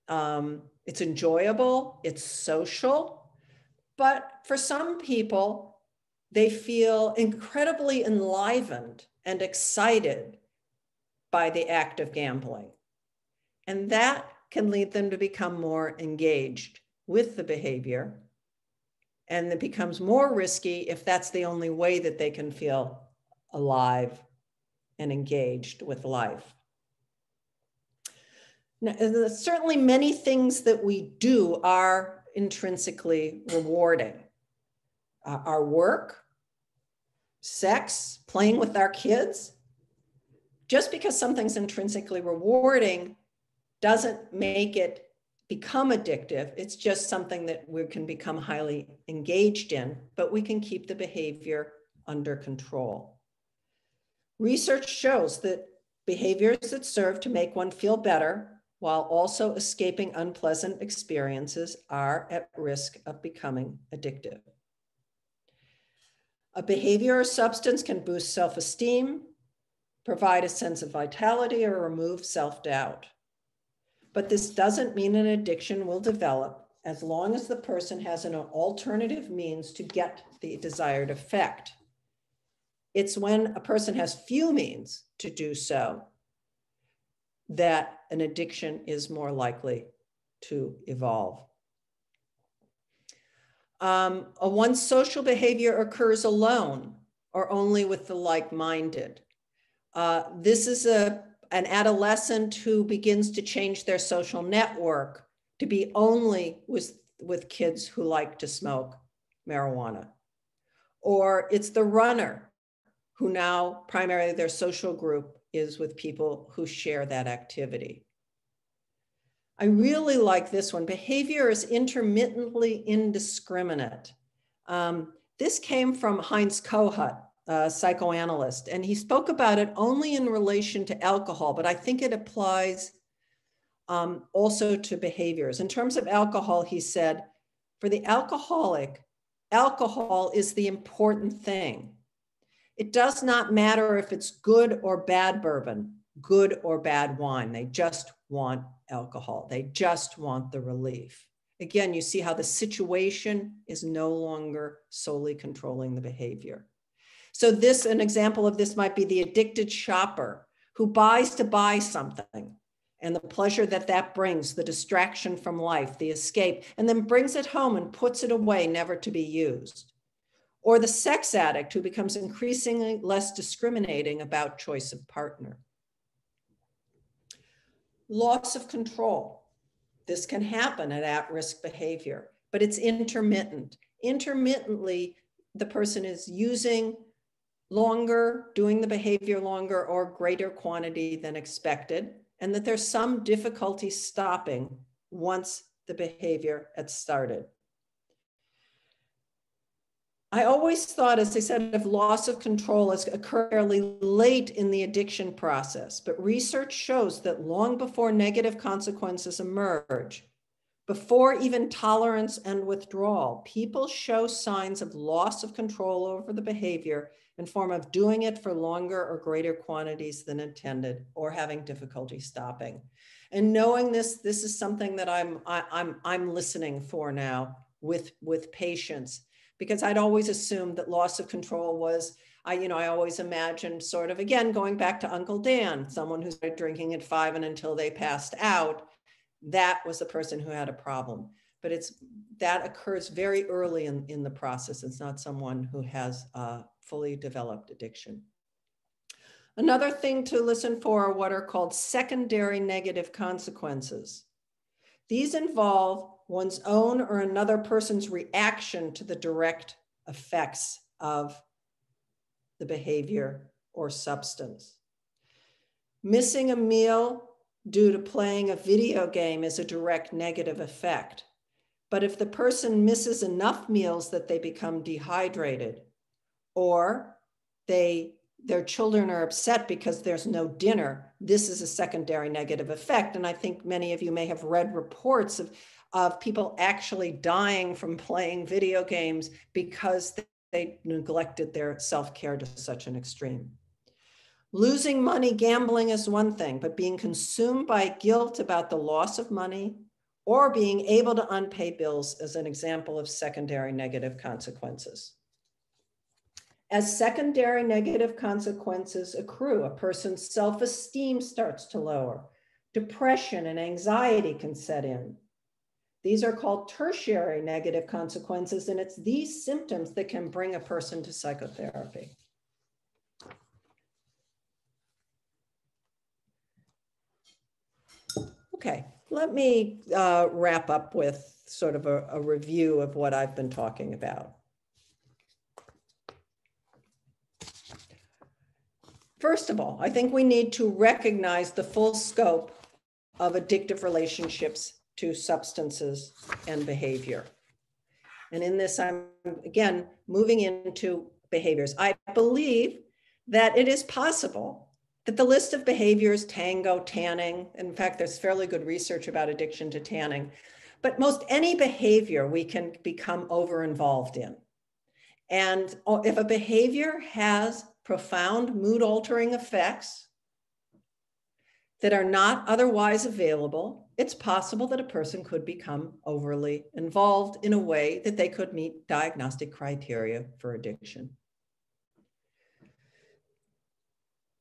Um, it's enjoyable, it's social. But for some people, they feel incredibly enlivened and excited by the act of gambling. And that can lead them to become more engaged with the behavior. And it becomes more risky if that's the only way that they can feel alive and engaged with life. Now, certainly, many things that we do are intrinsically rewarding. Uh, our work, sex, playing with our kids. Just because something's intrinsically rewarding doesn't make it become addictive. It's just something that we can become highly engaged in, but we can keep the behavior under control. Research shows that behaviors that serve to make one feel better while also escaping unpleasant experiences are at risk of becoming addictive. A behavior or substance can boost self esteem, provide a sense of vitality, or remove self doubt. But this doesn't mean an addiction will develop as long as the person has an alternative means to get the desired effect. It's when a person has few means to do so that an addiction is more likely to evolve. Um, a one's social behavior occurs alone or only with the like-minded. Uh, this is a, an adolescent who begins to change their social network to be only with, with kids who like to smoke marijuana. Or it's the runner who now primarily their social group is with people who share that activity. I really like this one. Behavior is intermittently indiscriminate. Um, this came from Heinz Kohut psychoanalyst, and he spoke about it only in relation to alcohol, but I think it applies um, also to behaviors. In terms of alcohol, he said, for the alcoholic, alcohol is the important thing. It does not matter if it's good or bad bourbon, good or bad wine. They just want alcohol. They just want the relief. Again, you see how the situation is no longer solely controlling the behavior. So this, an example of this might be the addicted shopper who buys to buy something and the pleasure that that brings, the distraction from life, the escape, and then brings it home and puts it away, never to be used. Or the sex addict who becomes increasingly less discriminating about choice of partner. Loss of control. This can happen at at risk behavior, but it's intermittent. Intermittently, the person is using longer, doing the behavior longer or greater quantity than expected and that there's some difficulty stopping once the behavior had started. I always thought, as I said, of loss of control as occur fairly late in the addiction process, but research shows that long before negative consequences emerge, before even tolerance and withdrawal, people show signs of loss of control over the behavior in form of doing it for longer or greater quantities than intended or having difficulty stopping. And knowing this, this is something that I'm, I, I'm, I'm listening for now with, with patients because I'd always assumed that loss of control was, I, you know, I always imagined sort of, again, going back to Uncle Dan, someone who started drinking at five and until they passed out, that was the person who had a problem. But it's, that occurs very early in, in the process. It's not someone who has uh, fully developed addiction. Another thing to listen for are what are called secondary negative consequences. These involve one's own or another person's reaction to the direct effects of the behavior or substance. Missing a meal due to playing a video game is a direct negative effect. But if the person misses enough meals that they become dehydrated, or they their children are upset because there's no dinner. This is a secondary negative effect. And i think many of you may have read reports of of people actually dying from playing video games because they neglected their self-care to such an extreme. Losing money gambling is one thing but being consumed by guilt about the loss of money or being able to unpay bills is an example of secondary negative consequences as secondary negative consequences accrue, a person's self esteem starts to lower. Depression and anxiety can set in. These are called tertiary negative consequences, and it's these symptoms that can bring a person to psychotherapy. Okay, let me uh, wrap up with sort of a, a review of what I've been talking about. First of all, I think we need to recognize the full scope of addictive relationships to substances and behavior. And in this, I'm again moving into behaviors. I believe that it is possible that the list of behaviors, tango, tanning, in fact, there's fairly good research about addiction to tanning, but most any behavior we can become over involved in. And oh, if a behavior has profound mood altering effects that are not otherwise available, it's possible that a person could become overly involved in a way that they could meet diagnostic criteria for addiction.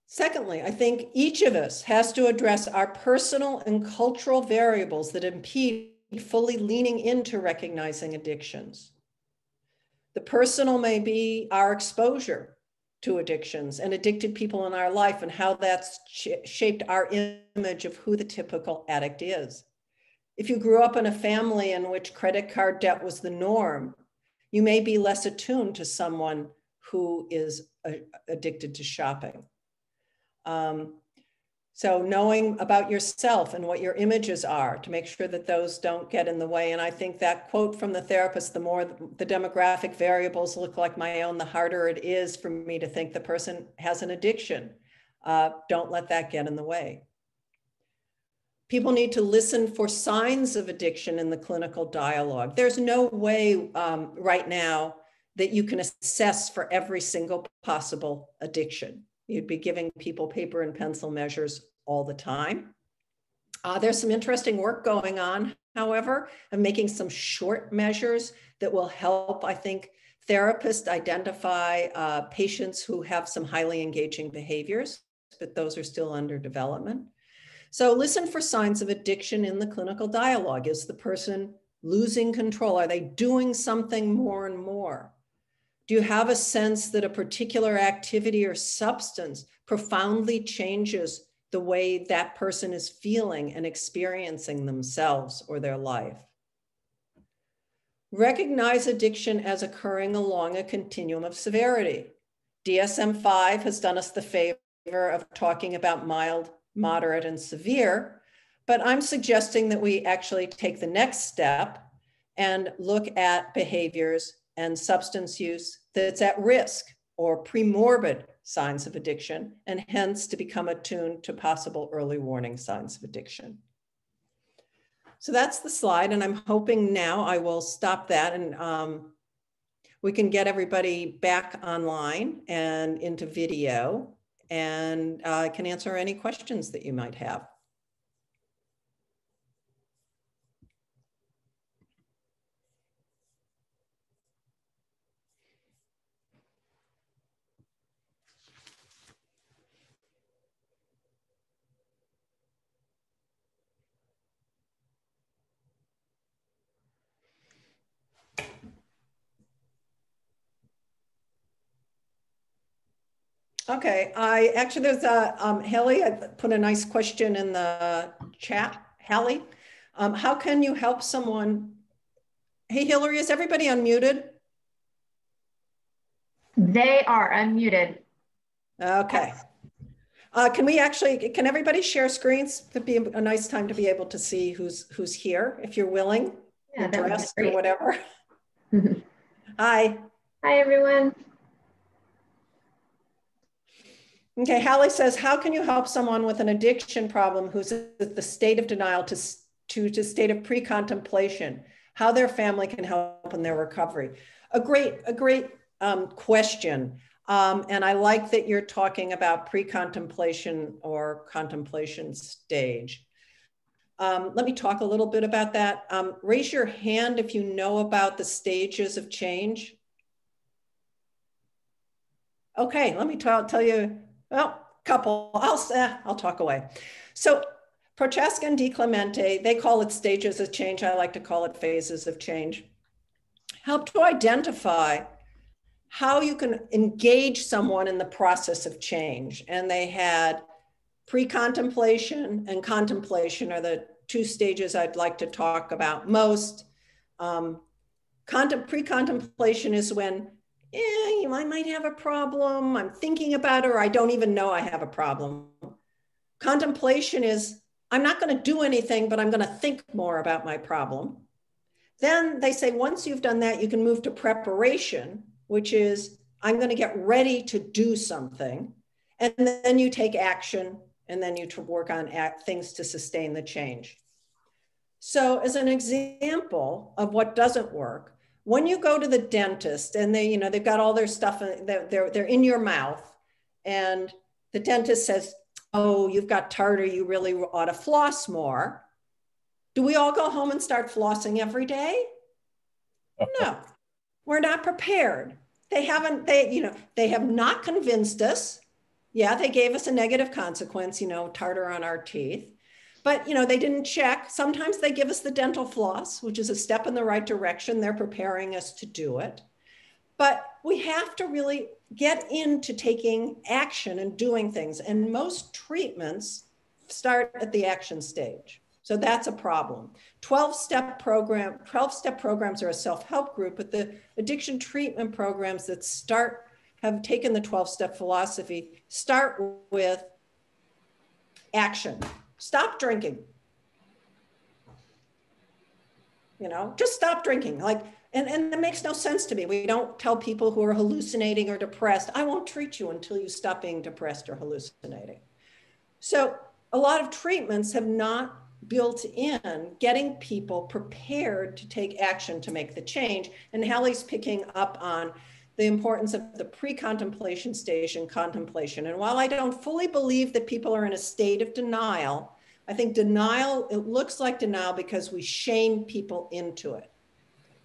Secondly, I think each of us has to address our personal and cultural variables that impede fully leaning into recognizing addictions. The personal may be our exposure to addictions and addicted people in our life and how that's sh shaped our image of who the typical addict is. If you grew up in a family in which credit card debt was the norm, you may be less attuned to someone who is addicted to shopping. Um, So knowing about yourself and what your images are to make sure that those don't get in the way. And I think that quote from the therapist, the more the demographic variables look like my own, the harder it is for me to think the person has an addiction. Uh, don't let that get in the way. People need to listen for signs of addiction in the clinical dialogue. There's no way um, right now that you can assess for every single possible addiction. You'd be giving people paper and pencil measures all the time. Uh, there's some interesting work going on, however, of making some short measures that will help, I think, therapists identify uh, patients who have some highly engaging behaviors, but those are still under development. So listen for signs of addiction in the clinical dialogue. Is the person losing control? Are they doing something more and more? Do you have a sense that a particular activity or substance profoundly changes the way that person is feeling and experiencing themselves or their life? Recognize addiction as occurring along a continuum of severity. DSM 5 has done us the favor of talking about mild, moderate, and severe, but I'm suggesting that we actually take the next step and look at behaviors and substance use that's at risk or premorbid signs of addiction, and hence to become attuned to possible early warning signs of addiction. So that's the slide, and I'm hoping now I will stop that and um, we can get everybody back online and into video and I uh, can answer any questions that you might have. Okay, I actually there's a um, Haley. I put a nice question in the chat. Hallie, um, how can you help someone? Hey, Hillary, is everybody unmuted? They are unmuted. Okay. Uh, can we actually? Can everybody share screens? To be a nice time to be able to see who's who's here, if you're willing, yeah, dressed or whatever. (laughs) Hi. Hi, everyone. Okay, Hallie says, how can you help someone with an addiction problem who's at the state of denial to, to, to state of pre-contemplation, how their family can help in their recovery? A great, a great um, question. Um, and I like that you're talking about pre-contemplation or contemplation stage. Um, let me talk a little bit about that. Um, raise your hand if you know about the stages of change. Okay, let me tell you well, couple, I'll, uh, I'll talk away. So Prochaska and DiClemente, they call it stages of change. I like to call it phases of change. Help to identify how you can engage someone in the process of change. And they had pre-contemplation and contemplation are the two stages I'd like to talk about most. Um, pre-contemplation is when yeah, I might have a problem. I'm thinking about it, or I don't even know I have a problem. Contemplation is I'm not going to do anything, but I'm going to think more about my problem. Then they say once you've done that, you can move to preparation, which is I'm going to get ready to do something. And then you take action and then you work on things to sustain the change. So, as an example of what doesn't work, when you go to the dentist and they, you know, they've got all their stuff, they're, they're, they're in your mouth, and the dentist says, Oh, you've got tartar, you really ought to floss more. Do we all go home and start flossing every day? (laughs) No, we're not prepared. They haven't, they, you know, they have not convinced us. Yeah, they gave us a negative consequence, you know, tartar on our teeth. But you know, they didn't check. Sometimes they give us the dental floss, which is a step in the right direction. They're preparing us to do it. But we have to really get into taking action and doing things. And most treatments start at the action stage. So that's a problem. 12 step program, 12 step programs are a self-help group, but the addiction treatment programs that start have taken the 12 step philosophy start with action. Stop drinking. You know, just stop drinking. Like, and, and it makes no sense to me. We don't tell people who are hallucinating or depressed, I won't treat you until you stop being depressed or hallucinating. So a lot of treatments have not built in getting people prepared to take action to make the change. And Hallie's picking up on the importance of the pre-contemplation stage and contemplation. And while I don't fully believe that people are in a state of denial, I think denial, it looks like denial because we shame people into it.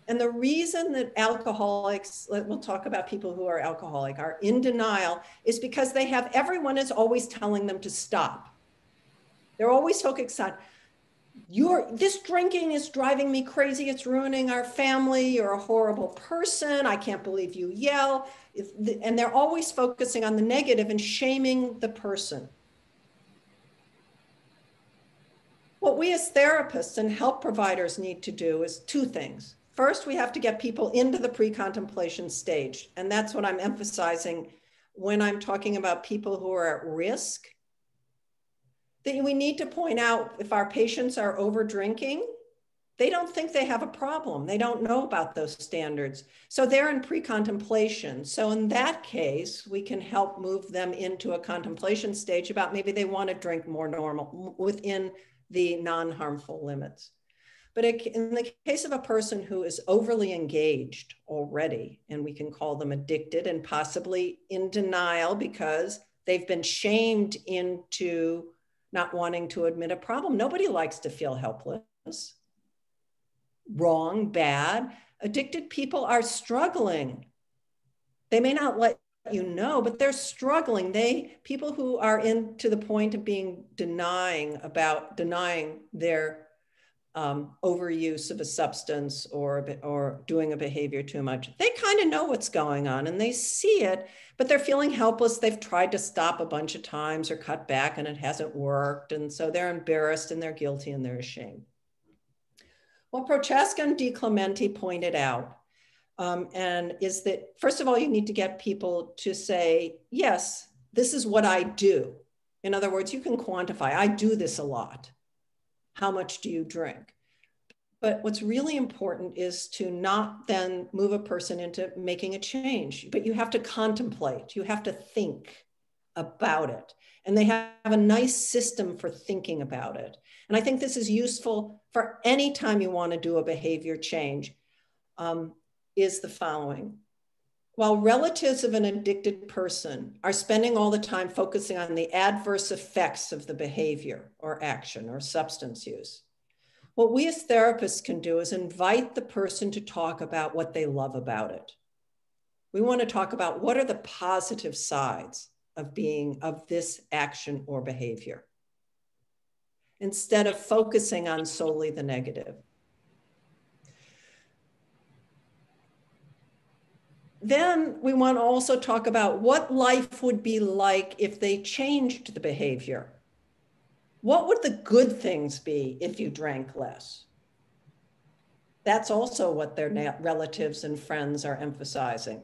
And the reason that alcoholics, we'll talk about people who are alcoholic, are in denial is because they have everyone is always telling them to stop. They're always focused on, you're this drinking is driving me crazy. It's ruining our family. You're a horrible person. I can't believe you yell. And they're always focusing on the negative and shaming the person. What we as therapists and help providers need to do is two things. First we have to get people into the pre-contemplation stage. And that's what i'm emphasizing when i'm talking about people who are at risk that we need to point out if our patients are over drinking, they don't think they have a problem. They don't know about those standards. So they're in pre contemplation. So, in that case, we can help move them into a contemplation stage about maybe they want to drink more normal within the non harmful limits. But in the case of a person who is overly engaged already, and we can call them addicted and possibly in denial because they've been shamed into not wanting to admit a problem. Nobody likes to feel helpless, wrong, bad. Addicted people are struggling. They may not let you know, but they're struggling. They people who are in to the point of being denying about denying their um, overuse of a substance or or doing a behavior too much. They kind of know what's going on and they see it, but they're feeling helpless. They've tried to stop a bunch of times or cut back and it hasn't worked, and so they're embarrassed and they're guilty and they're ashamed. Well, Prochaska and DiClemente pointed out, um, and is that first of all, you need to get people to say, "Yes, this is what I do." In other words, you can quantify. I do this a lot how much do you drink? But what's really important is to not then move a person into making a change, but you have to contemplate, you have to think about it. And they have a nice system for thinking about it. And I think this is useful for any time you want to do a behavior change, um, is the following. While relatives of an addicted person are spending all the time focusing on the adverse effects of the behavior or action or substance use, what we as therapists can do is invite the person to talk about what they love about it. We want to talk about what are the positive sides of being of this action or behavior instead of focusing on solely the negative. Then we want to also talk about what life would be like if they changed the behavior. What would the good things be if you drank less? That's also what their relatives and friends are emphasizing.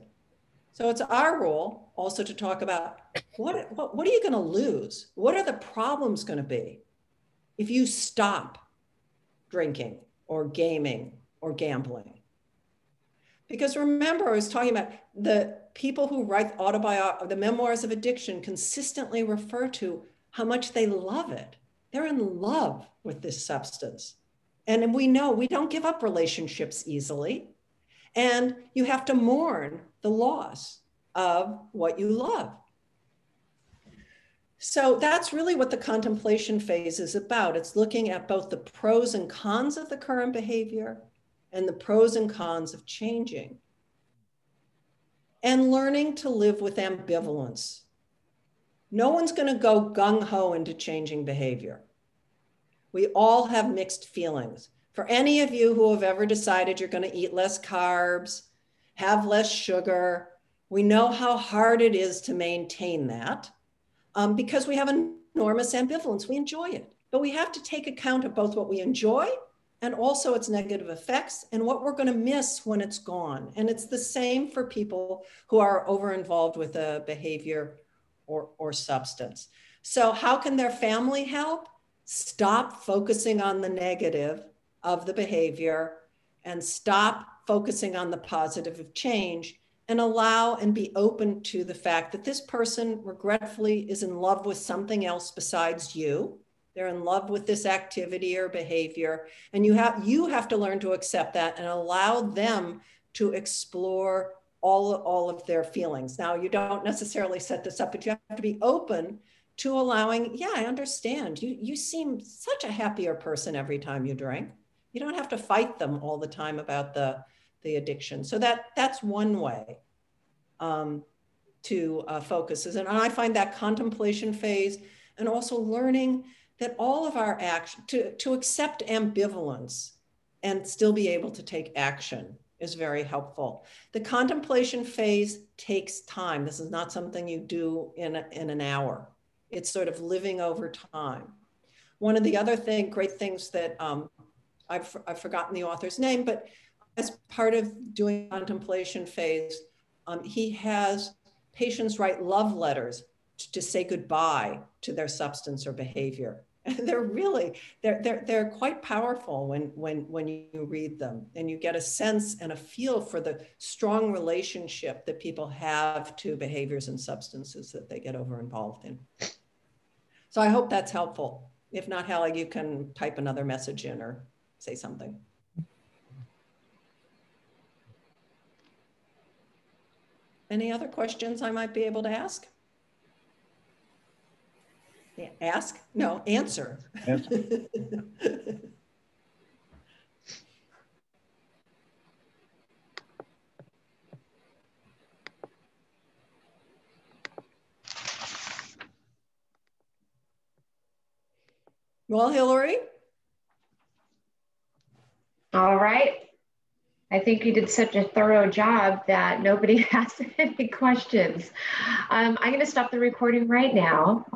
So it's our role also to talk about what, what, what are you going to lose? What are the problems going to be if you stop drinking or gaming or gambling? Because remember, I was talking about the people who write autobiography, the memoirs of addiction consistently refer to how much they love it. They're in love with this substance. And we know we don't give up relationships easily. And you have to mourn the loss of what you love. So that's really what the contemplation phase is about. It's looking at both the pros and cons of the current behavior and the pros and cons of changing. And learning to live with ambivalence. No one's going to go gung ho into changing behavior. We all have mixed feelings. For any of you who have ever decided you're going to eat less carbs, have less sugar, we know how hard it is to maintain that um, because we have enormous ambivalence. We enjoy it, but we have to take account of both what we enjoy and also its negative effects and what we're going to miss when it's gone. And it's the same for people who are over involved with a behavior or, or substance. So, how can their family help? Stop focusing on the negative of the behavior and stop focusing on the positive of change and allow and be open to the fact that this person regretfully is in love with something else besides you they're in love with this activity or behavior and you have you have to learn to accept that and allow them to explore all, all of their feelings. Now you don't necessarily set this up but you have to be open to allowing yeah i understand. You you seem such a happier person every time you drink. You don't have to fight them all the time about the the addiction. So that that's one way um, to uh, focus and i find that contemplation phase and also learning that all of our action to, to accept ambivalence and still be able to take action is very helpful. The contemplation phase takes time. This is not something you do in, a, in an hour. It's sort of living over time. One of the other thing, great things that um, I've, I've forgotten the author's name, but as part of doing contemplation phase, um, he has patients write love letters to say goodbye to their substance or behavior. (laughs) they're really they're, they're they're quite powerful when when when you read them and you get a sense and a feel for the strong relationship that people have to behaviors and substances that they get over involved in. So i hope that's helpful. If not Hallie, you can type another message in or say something. Any other questions i might be able to ask Ask? No, answer. Answer. (laughs) well, Hillary? All right. I think you did such a thorough job that nobody (laughs) has any questions. Um, I'm going to stop the recording right now.